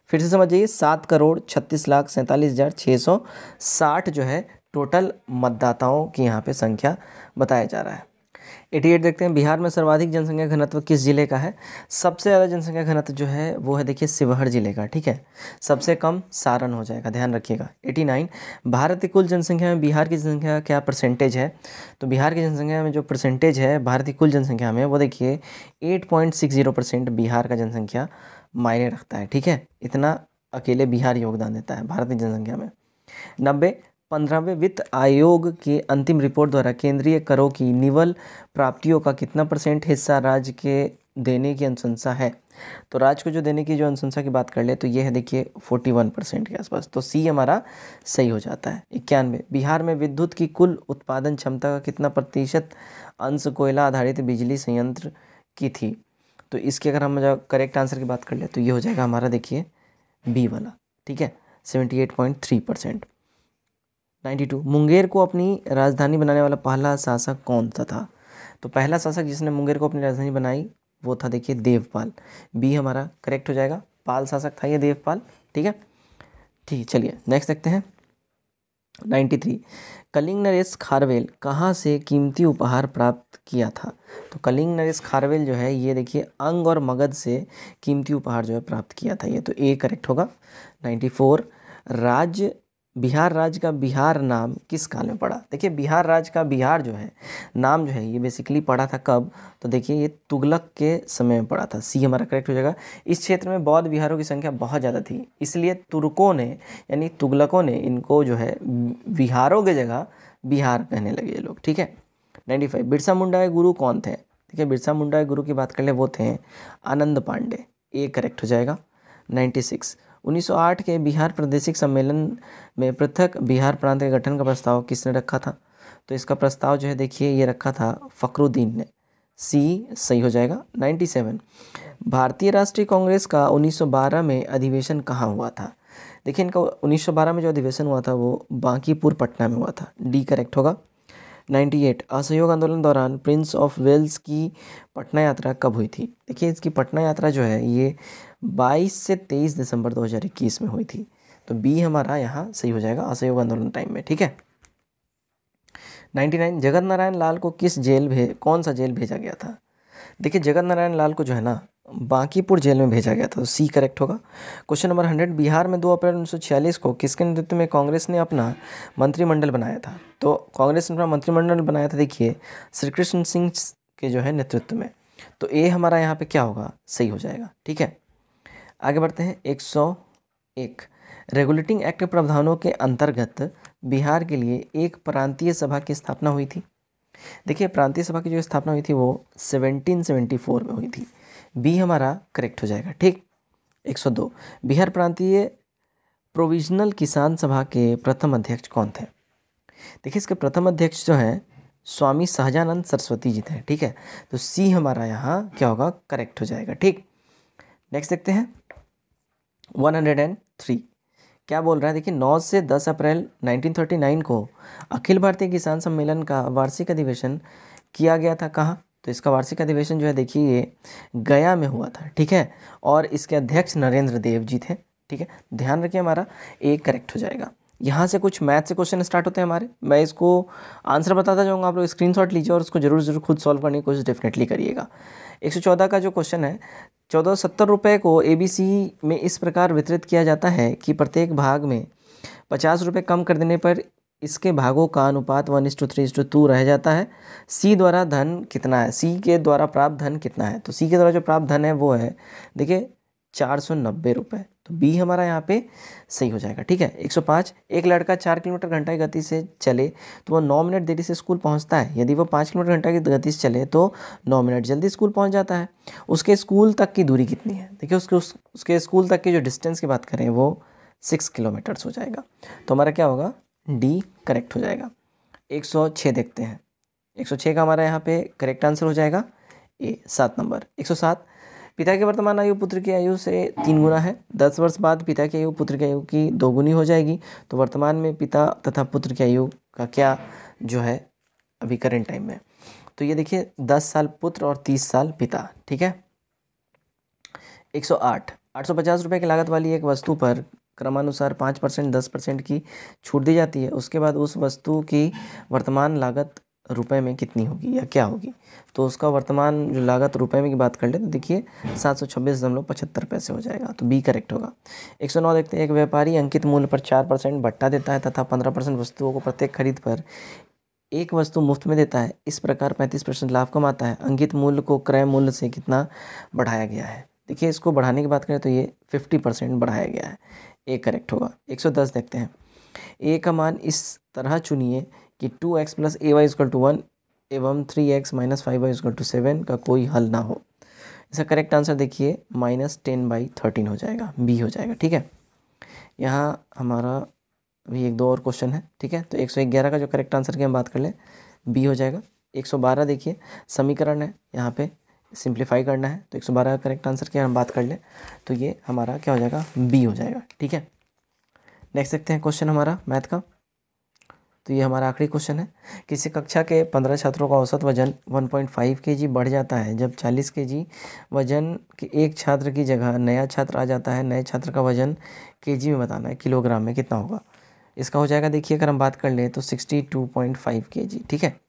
फिर से समझ जाइए सात करोड़ छत्तीस लाख सैंतालीस हज़ार छः सौ साठ जो है टोटल मतदाताओं की यहाँ पे संख्या बताया जा रहा है। एटी एट देखते हैं, बिहार में सर्वाधिक जनसंख्या घनत्व किस ज़िले का है? सबसे ज़्यादा जनसंख्या घनत्व जो है, वो है देखिए शिवहर ज़िले का, ठीक है? सबसे कम सारण हो जाएगा, ध्यान रखिएगा। एटी नाइन, भारत की कुल जनसंख्या में बिहार की जनसंख्या क्या परसेंटेज है? तो बिहार की जनसंख्या में जो परसेंटेज है, भारत की कुल जनसंख्या में, वो देखिए eight point six zero percent Bihar का जनसंख्या मायने रखता है, ठीक है? इतना अकेले बिहार योगदान देता है भारतीय जनसंख्या में। नब्बे पंद्रहवें वित्त आयोग के अंतिम रिपोर्ट द्वारा केंद्रीय करों की निवल प्राप्तियों का कितना परसेंट हिस्सा राज्य के देने की अनुशंसा है? तो राज्य को जो देने की जो अनुशंसा की बात कर ले तो ये है देखिए फोर्टी वन परसेंट के आसपास। तो सी हमारा सही हो जाता है। इक्यानवे, बिहार में विद्युत की कुल उत्पादन क्षमता का कितना प्रतिशत अंश कोयला आधारित बिजली संयंत्र की थी? तो इसके अगर हम करेक्ट आंसर की बात कर ले तो ये हो जाएगा हमारा देखिए बी वाला, ठीक है? Seventy eight point three percent. Ninety two. Munger को अपनी राजधानी बनाने वाला पहला शासक कौन सा था? तो पहला शासक जिसने मुंगेर को अपनी राजधानी बनाई, वो था देखिए देवपाल। बी हमारा करेक्ट हो जाएगा। पाल शासक था ये देवपाल, ठीक है? ठीक, चलिए नेक्स्ट देखते हैं। Ninety three. कलिंग नरेश खारवेल कहाँ से कीमती उपहार प्राप्त किया था? तो कलिंग नरेश खारवेल जो है, ये देखिए अंग और मगध से कीमती उपहार जो है प्राप्त किया था ये तो ए करेक्ट होगा। Ninety four. राज्य बिहार राज्य का बिहार नाम किस काल में पड़ा? देखिए, बिहार राज्य का बिहार जो है, नाम जो है, ये बेसिकली पड़ा था कब? तो देखिए, ये तुगलक के समय में पड़ा था। सी हमारा करेक्ट हो जाएगा। इस क्षेत्र में बौद्ध बिहारों की संख्या बहुत ज़्यादा थी। इसलिए तुर्कों ने, यानी तुगलकों ने इनको जो है बिहारों की जगह बिहार कहने लगे ये लोग, ठीक है? नाइन्टी फाइव बिरसा मुंडा के गुरु कौन थे? ठीक है, बिरसा मुंडा के गुरु की बात कर ले, वो थे आनंद पांडे। ए करेक्ट हो जाएगा। नाइन्टी सिक्स 1908 के बिहार प्रादेशिक सम्मेलन में पृथक बिहार प्रांत के गठन का प्रस्ताव किसने रखा था? तो इसका प्रस्ताव जो है, देखिए, ये रखा था फ़खरुद्दीन ने। सी, सही हो जाएगा 97 भारतीय राष्ट्रीय कांग्रेस का 1912 में अधिवेशन कहाँ हुआ था? देखिए, इनका 1912 में जो अधिवेशन हुआ था, वो बांकीपुर पटना में हुआ था। डी, करेक्ट होगा। 98 असहयोग आंदोलन दौरान प्रिंस ऑफ़ वेल्स की पटना यात्रा कब हुई थी? देखिए, इसकी पटना यात्रा जो है, ये 22 से 23 दिसंबर 2021 में हुई थी। तो बी हमारा यहाँ सही हो जाएगा असहयोग आंदोलन टाइम में, ठीक है? 99 जगत नारायण लाल को किस जेल भे, कौन सा जेल भेजा गया था? देखिए जगत नारायण लाल को जो है ना बांकीपुर जेल में भेजा गया था तो सी करेक्ट होगा। क्वेश्चन नंबर हंड्रेड बिहार में दो अप्रैल उन्नीस सौ छियालीस को किसके नेतृत्व में कांग्रेस ने अपना मंत्रिमंडल बनाया था? तो कांग्रेस ने अपना मंत्रिमंडल बनाया था, देखिए श्री कृष्ण सिंह के जो है नेतृत्व में। तो ए हमारा यहाँ पे क्या होगा? सही हो जाएगा, ठीक है? आगे बढ़ते हैं, एक सौ एक। रेगुलेटिंग एक्ट प्रावधानों के अंतर्गत बिहार के लिए एक प्रांतीय सभा की स्थापना हुई थी। देखिए, प्रांतीय सभा की जो स्थापना हुई थी, वो 1774 में हुई थी। बी हमारा करेक्ट हो जाएगा, ठीक? 102 बिहार प्रांतीय प्रोविजनल किसान सभा के प्रथम अध्यक्ष कौन थे? देखिए, इसके प्रथम अध्यक्ष जो हैं, स्वामी सहजानंद सरस्वती जी थे, ठीक है? तो सी हमारा यहाँ क्या होगा? करेक्ट हो जाएगा, ठीक? नेक्स्ट देखते हैं। वन हंड्रेड एंड थ्री क्या बोल रहा है? देखिए, नौ से दस अप्रैल 1939 को अखिल भारतीय किसान सम्मेलन का वार्षिक अधिवेशन किया गया था कहाँ? तो इसका वार्षिक अधिवेशन जो है, देखिए, ये गया में हुआ था, ठीक है? और इसके अध्यक्ष नरेंद्र देव जी थे, ठीक है? ध्यान रखिए हमारा, एक करेक्ट हो जाएगा। यहाँ से कुछ मैथ से क्वेश्चन स्टार्ट होते हैं हमारे। मैं इसको आंसर बताता जाऊँगा, आप लोग स्क्रीनशॉट लीजिए और उसको ज़रूर ज़रूर खुद सॉल्व करने की कोशिश डेफिनेटली करिएगा। 114 का जो क्वेश्चन है, चौदह सत्तर रुपये को एबीसी में इस प्रकार वितरित किया जाता है कि प्रत्येक भाग में पचास रुपये कम कर देने पर इसके भागों का अनुपात one is to three is to two रह जाता है। सी द्वारा धन कितना है? सी के द्वारा प्राप्त धन कितना है? तो सी के द्वारा जो प्राप्त धन है वो है देखिए चार सौ नब्बे रुपये तो बी हमारा यहाँ पे सही हो जाएगा ठीक है? 105 एक लड़का चार किलोमीटर घंटा की गति से चले तो वो नौ मिनट देरी से स्कूल पहुँचता है। यदि वो पाँच किलोमीटर घंटा की गति से चले तो नौ मिनट जल्दी स्कूल पहुँच जाता है। उसके स्कूल तक की दूरी कितनी है? देखिए उसके उस, उसके स्कूल तक की जो डिस्टेंस की बात करें वो सिक्स किलोमीटर्स हो जाएगा। तो हमारा क्या होगा? डी करेक्ट हो जाएगा। एक सौ छः देखते हैं। एक सौ छः का हमारा यहाँ पे करेक्ट आंसर हो जाएगा ए, सात नंबर। एक सौ सात, पिता के वर्तमान आयु पुत्र की आयु से तीन गुना है। दस वर्ष बाद पिता की आयु पुत्र की आयु की दोगुनी हो जाएगी। तो वर्तमान में पिता तथा पुत्र की आयु का क्या जो है अभी करेंट टाइम में। तो ये देखिए, दस साल पुत्र और तीस साल पिता, ठीक है? एक सौ आठ आठ सौ पचास रुपये की लागत वाली एक वस्तु पर क्रमानुसार पाँच परसेंट, दस परसेंट की छूट दी जाती है। उसके बाद उस वस्तु की वर्तमान लागत रुपए में कितनी होगी या क्या होगी? तो उसका वर्तमान जो लागत रुपए में की बात कर ले तो देखिए, सात सौ छब्बीस दशमलव पचहत्तर पैसे हो जाएगा। तो बी करेक्ट होगा। एक सौ नौ देखते हैं, एक व्यापारी अंकित मूल्य पर चार परसेंट भट्टा देता है तथा पंद्रह परसेंट वस्तुओं को प्रत्येक खरीद पर एक वस्तु मुफ़्त में देता है। इस प्रकार पैंतीस परसेंट लाभ कमाता है। अंकित मूल्य को क्रय मूल्य से कितना बढ़ाया गया है? देखिए, इसको बढ़ाने की बात करें तो ये फिफ्टी परसेंट बढ़ाया गया है। ए करेक्ट होगा। एक सौ दस देखते हैं। ए का मान इस तरह चुनिए कि two x plus a y equal to one एवं three x minus five y equal to seven का कोई हल ना हो। इसका करेक्ट आंसर देखिए माइनस टेन बाई थर्टीन हो जाएगा बी हो जाएगा, ठीक है? यहाँ हमारा अभी एक दो और क्वेश्चन है, ठीक है? तो एक सौ ग्यारह का जो करेक्ट आंसर की हम बात कर लें बी हो जाएगा। एक सौ बारह देखिए, समीकरण है यहाँ पे। सिंप्लीफाई करना है तो एक सौ बारह का करेक्ट आंसर की हम बात कर लें तो ये हमारा क्या हो जाएगा? बी हो जाएगा, ठीक है? नेक्स्ट देखते हैं क्वेश्चन हमारा मैथ का। तो ये हमारा आखिरी क्वेश्चन है। किसी कक्षा के पंद्रह छात्रों का औसत वज़न 1.5 केजी बढ़ जाता है, जब 40 केजी वज़न के एक छात्र की जगह नया छात्र आ जाता है, नए छात्र का वज़न केजी में बताना है, किलोग्राम में कितना होगा? इसका हो जाएगा, देखिए अगर हम बात कर लें तो 62.5 केजी ठीक है?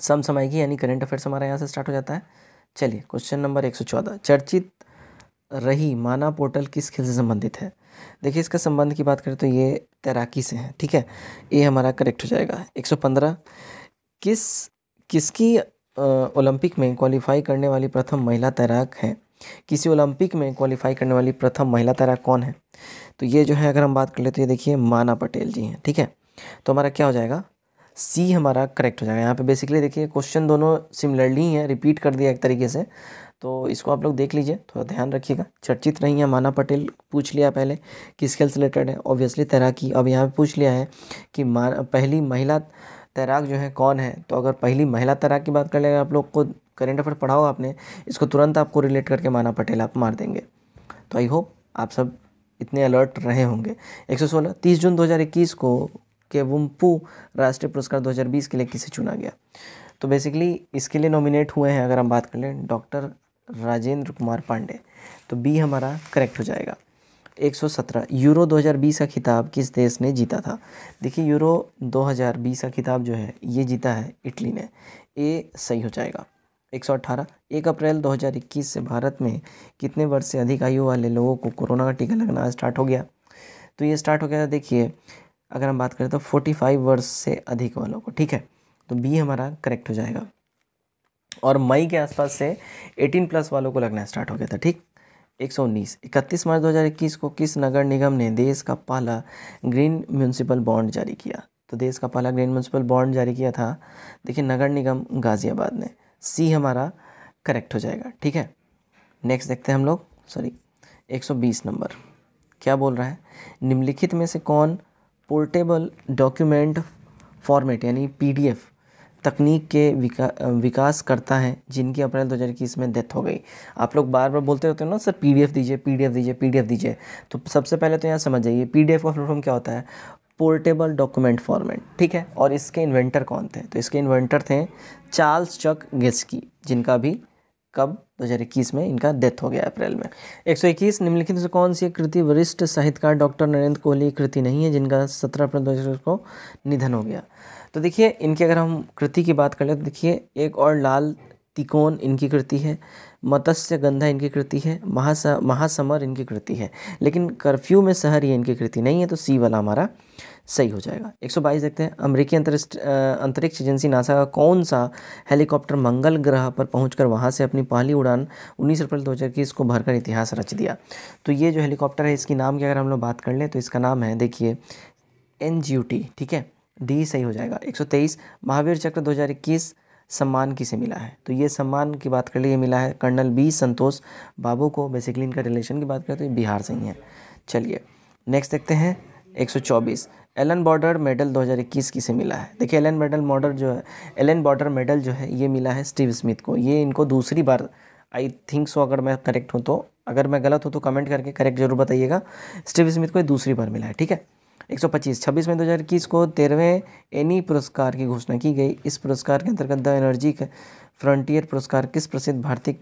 सम समय की, यानी करंट अफेयर्स हमारा यहाँ से स्टार्ट हो जाता है। चलिए क्वेश्चन नंबर 114 चर्चित रही माना पोर्टल किस खेल से संबंधित है? देखिए, इसका संबंध की बात करें तो ये तैराकी से है, ठीक है? ये हमारा करेक्ट हो जाएगा। 115 किस, किसकी ओलंपिक में क्वालिफाई करने वाली प्रथम महिला तैराक है? किसी ओलंपिक में क्वालिफाई करने वाली प्रथम महिला तैराक कौन है? तो ये जो है, अगर हम बात कर ले तो ये देखिए, माना पटेल जी हैं, ठीक है? तो हमारा क्या हो जाएगा? सी हमारा करेक्ट हो जाएगा। यहाँ पे बेसिकली देखिए क्वेश्चन दोनों सिमिलरली ही रिपीट कर दिया एक तरीके से। तो इसको आप लोग देख लीजिए, थोड़ा ध्यान रखिएगा। चर्चित नहीं है माना पटेल, पूछ लिया पहले किस खेल से रिलेटेड है। ऑब्वियसली तैराकी, अब यहाँ पे पूछ लिया है कि पहली महिला तैराक जो है कौन है? तो अगर पहली महिला तैराक की बात कर ले, आप लोग को करेंट अफेयर पढ़ाओ आपने, इसको तुरंत आपको रिलेट करके माना पटेल आप मार देंगे। तो आई होप आप सब इतने अलर्ट रहे होंगे। एक सौ सोलह, तीस जून 2021 को केवुम्पू राष्ट्रीय पुरस्कार 2020 के लिए किसे चुना गया? तो बेसिकली इसके लिए नॉमिनेट हुए हैं, अगर हम बात कर लें डॉक्टर राजेंद्र कुमार पांडे। तो बी हमारा करेक्ट हो जाएगा। 117 यूरो 2020 का खिताब किस देश ने जीता था? देखिए यूरो 2020 का खिताब जो है, ये जीता है इटली ने। ए सही हो जाएगा। 118 एक अप्रैल 2021 से भारत में कितने वर्ष से अधिक आयु वाले लोगों को कोरोना का टीका लगना स्टार्ट हो गया? तो ये स्टार्ट हो गया देखिए अगर हम बात करें तो 45 वर्ष से अधिक वालों को, ठीक है? तो बी हमारा करेक्ट हो जाएगा। और मई के आसपास से 18 प्लस वालों को लगना स्टार्ट हो गया था, ठीक? एक सौ उन्नीस, इकतीस मार्च 2021 को किस नगर निगम ने देश का पहला ग्रीन म्यूनसिपल बॉन्ड जारी किया? तो देश का पहला ग्रीन म्यूनसिपल बॉन्ड जारी किया था, देखिए नगर निगम गाज़ियाबाद ने। सी हमारा करेक्ट हो जाएगा, ठीक है? नेक्स्ट देखते हैं हम लोग सॉरी 120 नंबर। क्या बोल रहा है? निम्नलिखित में से कौन पोर्टेबल डॉक्यूमेंट फॉर्मेट, यानी पीडीएफ, तकनीक के विका, विकास करता है, जिनकी अप्रैल 2021 में डेथ हो गई। आप लोग बार बार बोलते रहते हो ना, सर, पीडीएफ दीजिए पीडीएफ दीजिए पीडीएफ दीजिए। तो सबसे पहले तो यहाँ समझ जाइए, पीडीएफ का फुल क्या होता है? पोर्टेबल डॉक्यूमेंट फॉर्मेट, ठीक है? और इसके इन्वेंटर कौन थे? तो इसके इन्वेंटर थे चार्ल्स चक गेस्की, जिनका भी कब? 2021 में इनका डेथ हो गया अप्रैल में। 121 निम्नलिखित से कौन सी कृति वरिष्ठ साहित्यकार डॉक्टर नरेंद्र कोहली कृति नहीं है, जिनका 17 अप्रैल दो को निधन हो गया? तो देखिए, इनकी अगर हम कृति की बात करें तो देखिए, एक और लाल तिकोन इनकी कृति है, मत्स्य गंधा इनकी कृति है, महास, महासमर इनकी कृति है। लेकिन कर्फ्यू में शहर ये इनकी कृति नहीं है तो सी वाला हमारा सही हो जाएगा। 122 देखते हैं। अमेरिकी अंतरिक्ष अंतरिक्ष एजेंसी नासा का कौन सा हेलीकॉप्टर मंगल ग्रह पर पहुंचकर वहाँ से अपनी पहली उड़ान 19 अप्रैल दो हज़ार इक्कीस को भरकर इतिहास रच दिया? तो ये जो हेलीकॉप्टर है, इसकी नाम की अगर हम लोग बात कर लें तो इसका नाम है, देखिए एनजीयूटी ठीक है? डी सही हो जाएगा। एक सौ तेईस, महावीर चक्र दो हज़ार इक्कीस सम्मान किसे मिला है? तो ये सम्मान की बात कर लिए मिला है कर्नल बी संतोष बाबू को। बेसिकली इनका रिलेशन की बात करें तो ये बिहार से ही है। चलिए, नेक्स्ट देखते हैं 124 एलन बॉर्डर मेडल 2021 किसे मिला है। देखिए, एलन मेडल मॉडल जो है, एलन बॉर्डर मेडल जो है, ये मिला है स्टीव स्मिथ को। ये इनको दूसरी बार आई थिंक सो अगर मैं करेक्ट हूँ तो अगर मैं गलत हूँ तो कमेंट करके करेक्ट ज़रूर बताइएगा। स्टीव स्मिथ को ये दूसरी बार मिला है, ठीक है? 125 26 मई 2021 को तेरहवें एनी पुरस्कार की घोषणा की गई। इस पुरस्कार के अंतर्गत द एनर्जी फ्रंटियर पुरस्कार किस प्रसिद्ध भारतीय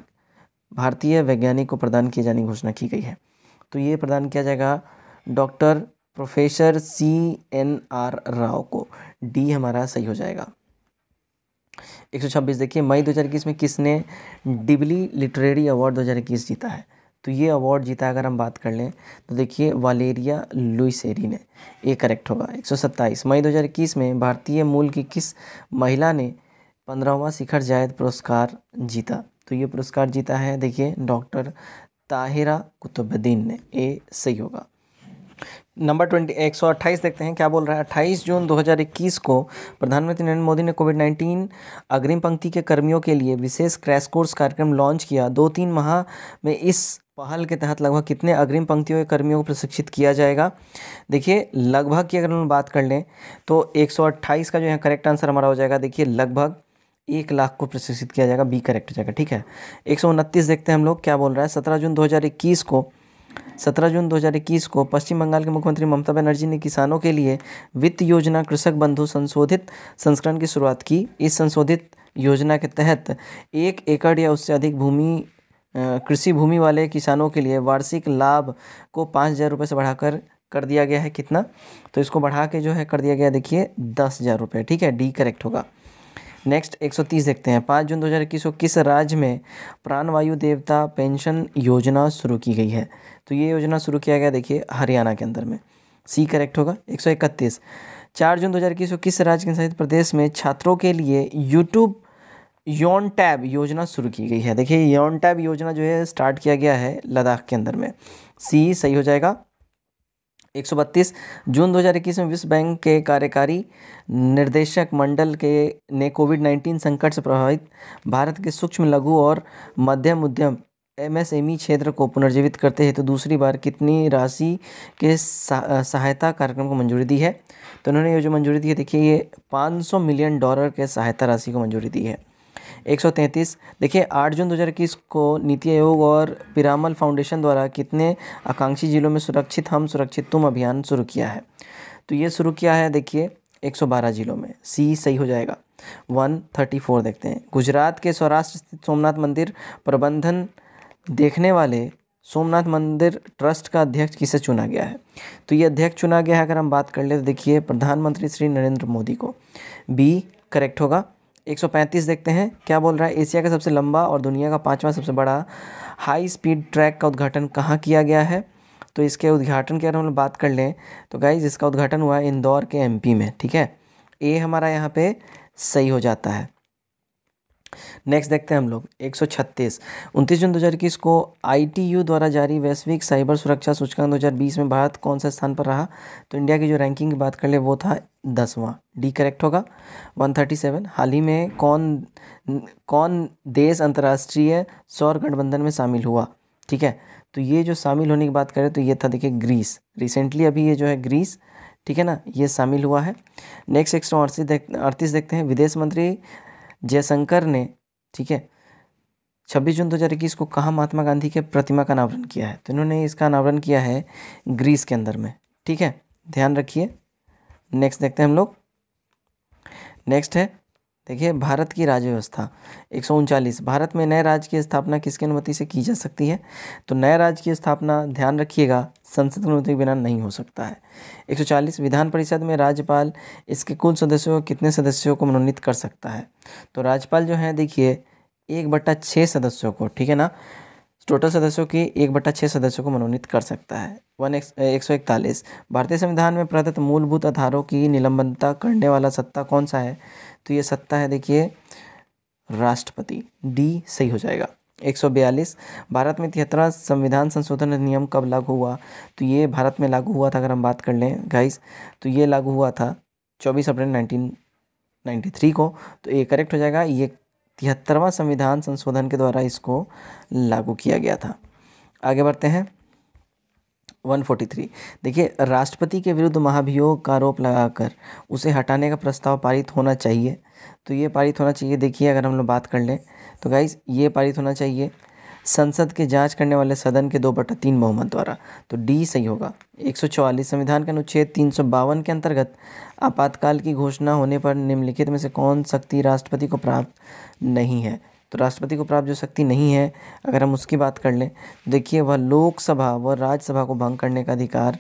भारतीय वैज्ञानिक को प्रदान किए जाने की घोषणा की गई है? तो ये प्रदान किया जाएगा doctor professor C N R Rao को डी हमारा सही हो जाएगा। 126 देखिए, मई 2021 में किसने डिबली लिटरेरी अवार्ड 2021 जीता है? तो ये अवार्ड जीता अगर हम बात कर लें तो देखिए, वालेरिया लुइसेरी ने। ये करेक्ट होगा। 127 मई 2021 में भारतीय मूल की किस महिला ने पंद्रहवा शिखर जायद पुरस्कार जीता? तो ये पुरस्कार जीता है, देखिए, डॉक्टर ताहिरा कुतुबुद्दीन ने। ये सही होगा। नंबर ट्वेंटी, एक सौ अट्ठाईस देखते हैं, क्या बोल रहा है? अट्ठाईस जून 2021 को प्रधानमंत्री नरेंद्र मोदी ने कोविड नाइन्टीन अग्रिम पंक्ति के कर्मियों के लिए विशेष क्रैश कोर्स कार्यक्रम लॉन्च किया। दो तीन माह में इस पहल के तहत लगभग कितने अग्रिम पंक्तियों के कर्मियों को प्रशिक्षित किया जाएगा? देखिए, लगभग की अगर हम बात कर लें तो 128 का जो है करेक्ट आंसर हमारा हो जाएगा। देखिए, लगभग एक लाख को प्रशिक्षित किया जाएगा, बी करेक्ट हो जाएगा, ठीक है? एक सौ उनतीस देखते हैं हम लोग, क्या बोल रहा है? सत्रह जून दो हज़ार इक्कीस को सत्रह जून 2021 को पश्चिम बंगाल के मुख्यमंत्री ममता बनर्जी ने किसानों के लिए वित्त योजना कृषक बंधु संशोधित संस्करण की शुरुआत की। इस संशोधित योजना के तहत एक एकड़ या उससे अधिक भूमि कृषि भूमि वाले किसानों के लिए वार्षिक लाभ को पाँच हज़ार रुपये से बढ़ाकर कर दिया गया है। कितना? तो इसको बढ़ा के जो है कर दिया गया, देखिए, दस हज़ार रुपये, ठीक है? डी करेक्ट होगा। नेक्स्ट 130 देखते हैं। पाँच जून 2021 को किस राज्य में प्राणवायु देवता पेंशन योजना शुरू की गई है? तो ये योजना शुरू किया गया देखिए हरियाणा के अंदर में। सी करेक्ट होगा, एक सौ इकतीस। चार जून दो हज़ार इक्कीस को किस राज्य के सहित प्रदेश में छात्रों के लिए यूट्यूब योन टैब योजना शुरू की गई है? देखिए योन टैब योजना जो है स्टार्ट किया गया है लद्दाख के अंदर में। सी सही हो जाएगा। 132 जून 2021 में विश्व बैंक के कार्यकारी निर्देशक मंडल के, ने कोविड 19 संकट से प्रभावित भारत के सूक्ष्म लघु और मध्यम उद्यम एमएसएमई क्षेत्र को पुनर्जीवित करते हैं तो दूसरी बार कितनी राशि के सहायता कार्यक्रम को मंजूरी दी है? तो उन्होंने ये जो मंजूरी दी है, देखिए ये 500 मिलियन डॉलर के सहायता राशि को मंजूरी दी है। 133 देखिए 8 जून 2021 को नीति आयोग और पिरामल फाउंडेशन द्वारा कितने आकांक्षी जिलों में सुरक्षित, हम सुरक्षित तुम अभियान शुरू किया है? तो ये शुरू किया है, देखिए 112 जिलों में। सी सही हो जाएगा। 134 देखते हैं। गुजरात के सौराष्ट्र स्थित सोमनाथ मंदिर प्रबंधन देखने वाले सोमनाथ मंदिर ट्रस्ट का अध्यक्ष किसे चुना गया है? तो ये अध्यक्ष चुना गया है, अगर हम बात कर ले तो देखिए, प्रधानमंत्री श्री नरेंद्र मोदी को। बी करेक्ट होगा। 135 देखते हैं, क्या बोल रहा है? एशिया का सबसे लंबा और दुनिया का पांचवा सबसे बड़ा हाई स्पीड ट्रैक का उद्घाटन कहाँ किया गया है? तो इसके उद्घाटन की अगर हम बात कर लें तो गाइज़ इसका उद्घाटन हुआ है इंदौर के एमपी में, ठीक है? ए हमारा यहाँ पे सही हो जाता है। नेक्स्ट देखते हैं हम लोग 136 उनतीस जून 2021 को आईटीयू द्वारा जारी वैश्विक साइबर सुरक्षा सूचकांक 2020 में भारत कौन सा स्थान पर रहा? तो इंडिया की जो रैंकिंग की बात कर ले, वो था दसवां। डी करेक्ट होगा। 137 हाल ही में कौन कौन देश अंतर्राष्ट्रीय सौर गठबंधन में शामिल हुआ? ठीक है तो ये जो शामिल होने की बात करें तो ये था देखिए ग्रीस। रिसेंटली अभी ये जो है ग्रीस, ठीक है ना, ये शामिल हुआ है। नेक्स्ट एक सौ अड़तीस देख, अड़तीस देखते हैं। विदेश मंत्री जयशंकर ने ठीक है? छब्बीस जून दो हज़ार इक्कीस को कहाँ महात्मा गांधी के प्रतिमा का अनावरण किया है? तो इन्होंने इसका अनावरण किया है ग्रीस के अंदर में। ठीक है? ध्यान रखिए। नेक्स्ट देखते हैं हम लोग। नेक्स्ट है देखिए, भारत की राज्य व्यवस्था एक भारत में नए राज्य की स्थापना किसकी अनुमति से की जा सकती है? तो नए राज्य की स्थापना, ध्यान रखिएगा, संसद की अनुमति के बिना नहीं हो सकता है। 140 विधान परिषद में राज्यपाल, इसके कुल सदस्यों, कितने सदस्यों को मनोनीत कर सकता है? तो राज्यपाल जो है, देखिए, एक बट्टा छः सदस्यों को, ठीक है ना? टोटल सदस्यों की एक बट्टा छः सदस्यों को मनोनीत कर सकता है। वन एक सौ इकतालीस। भारतीय संविधान में प्रदत्त मूलभूत आधारों की निलंबनता करने वाला सत्ता कौन सा है? तो ये सत्ता है देखिए राष्ट्रपति, डी सही हो जाएगा। 142 भारत में तिहत्तरवा संविधान संशोधन अधिनियम कब लागू हुआ? तो ये भारत में लागू हुआ था, अगर हम बात कर लें गाइस तो ये लागू हुआ था 24 अप्रैल 1993 को। तो ये करेक्ट हो जाएगा, ये तिहत्तरवां संविधान संशोधन के द्वारा इसको लागू किया गया था। आगे बढ़ते हैं। 143 देखिए, राष्ट्रपति के विरुद्ध महाभियोग का आरोप लगाकर उसे हटाने का प्रस्ताव पारित होना चाहिए। तो ये पारित होना चाहिए। देखिए, अगर हम लोग बात कर लें तो गाइज़ ये पारित होना चाहिए। संसद के जाँच करने वाले सदन के दो बटा तीन बहुमत द्वारा। तो डी सही होगा। एक सौ चौवालीस संविधान के अनुच्छेद तीन सौ बावन के अंतर्गत आपातकाल की घोषणा होने पर निम्नलिखित में से कौन शक्ति राष्ट्रपति को प्राप्त नहीं है? तो राष्ट्रपति को प्राप्त जो शक्ति नहीं है, अगर हम उसकी बात कर लें तो देखिए वह लोकसभा व राज्यसभा को भंग करने का अधिकार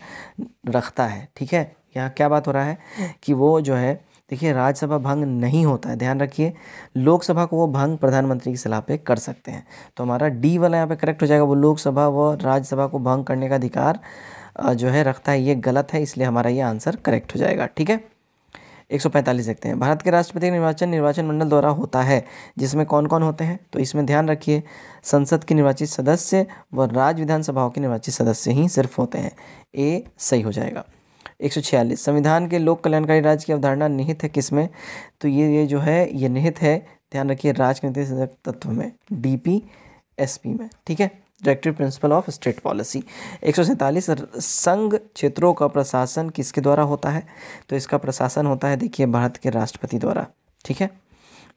रखता है, ठीक है? यहाँ क्या बात हो रहा है कि वो जो है, देखिए राज्यसभा भंग नहीं होता है, ध्यान रखिए, लोकसभा को वो भंग प्रधानमंत्री की सलाह पे कर सकते हैं। तो हमारा डी वाला यहाँ पे करेक्ट हो जाएगा, वो लोकसभा, व राज्यसभा को भंग करने का अधिकार जो है, रखता है, ये गलत है, इसलिए हमारा ये आंसर करेक्ट हो जाएगा, ठीक है? 145 देखते हैं। भारत के राष्ट्रपति निर्वाचन निर्वाचन मंडल द्वारा होता है, जिसमें कौन कौन होते हैं? तो इसमें ध्यान रखिए, संसद के निर्वाचित सदस्य व राज्य विधानसभाओं के निर्वाचित सदस्य ही सिर्फ़ होते हैं। ए सही हो जाएगा। एक सौ छियालीस, संविधान के लोक कल्याणकारी राज्य की अवधारणा निहित है किसमें? तो ये ये जो है, ये निहित है, ध्यान रखिए, राजनीतिक तत्व में डी एसपी में, ठीक है? Directive principle of state policy एक सौ सैंतालीस संघ क्षेत्रों का प्रशासन किसके द्वारा होता है? तो इसका प्रशासन होता है, देखिए, भारत के राष्ट्रपति द्वारा, ठीक है?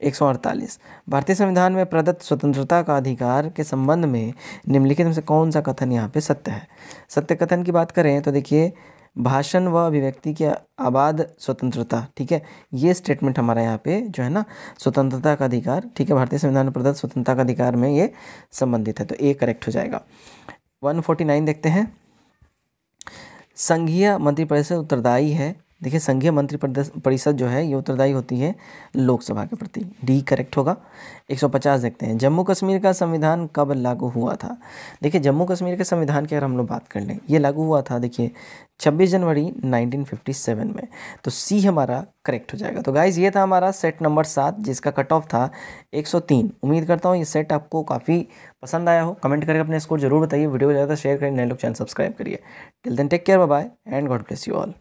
एक सौ अड़तालीस। भारतीय संविधान में प्रदत्त स्वतंत्रता का अधिकार के संबंध में निम्नलिखित में से कौन सा कथन यहाँ पे सत्य है? सत्य कथन की बात करें तो देखिए भाषण व अभिव्यक्ति की आबाद स्वतंत्रता, ठीक है? ये स्टेटमेंट हमारा यहाँ पे जो है ना, स्वतंत्रता का अधिकार, ठीक है? भारतीय संविधान में प्रदत्त स्वतंत्रता का अधिकार में ये संबंधित है तो ए करेक्ट हो जाएगा। 149 देखते हैं। संघीय मंत्रिपरिषद उत्तरदायी है देखिए, संघीय मंत्री परिषद जो है, ये उत्तरदायी होती है लोकसभा के प्रति। डी करेक्ट होगा। 150 देखते हैं। जम्मू कश्मीर का संविधान कब लागू हुआ था? देखिए, जम्मू कश्मीर के संविधान की अगर हम लोग बात कर लें, ये लागू हुआ था, देखिए 26 जनवरी 1957 में। तो सी हमारा करेक्ट हो जाएगा। तो गाइज़ ये था हमारा सेट नंबर सात, जिसका कट ऑफ़ था 103 उम्मीद करता हूँ ये सेट आपको काफ़ी पसंद आया हो। कमेंट करके अपने स्कोर ज़रूर बताइए। वीडियो ज़्यादा शेयर करिए, नए लोग चैनल सब्सक्राइब करिए। Till then take care bye and God bless you all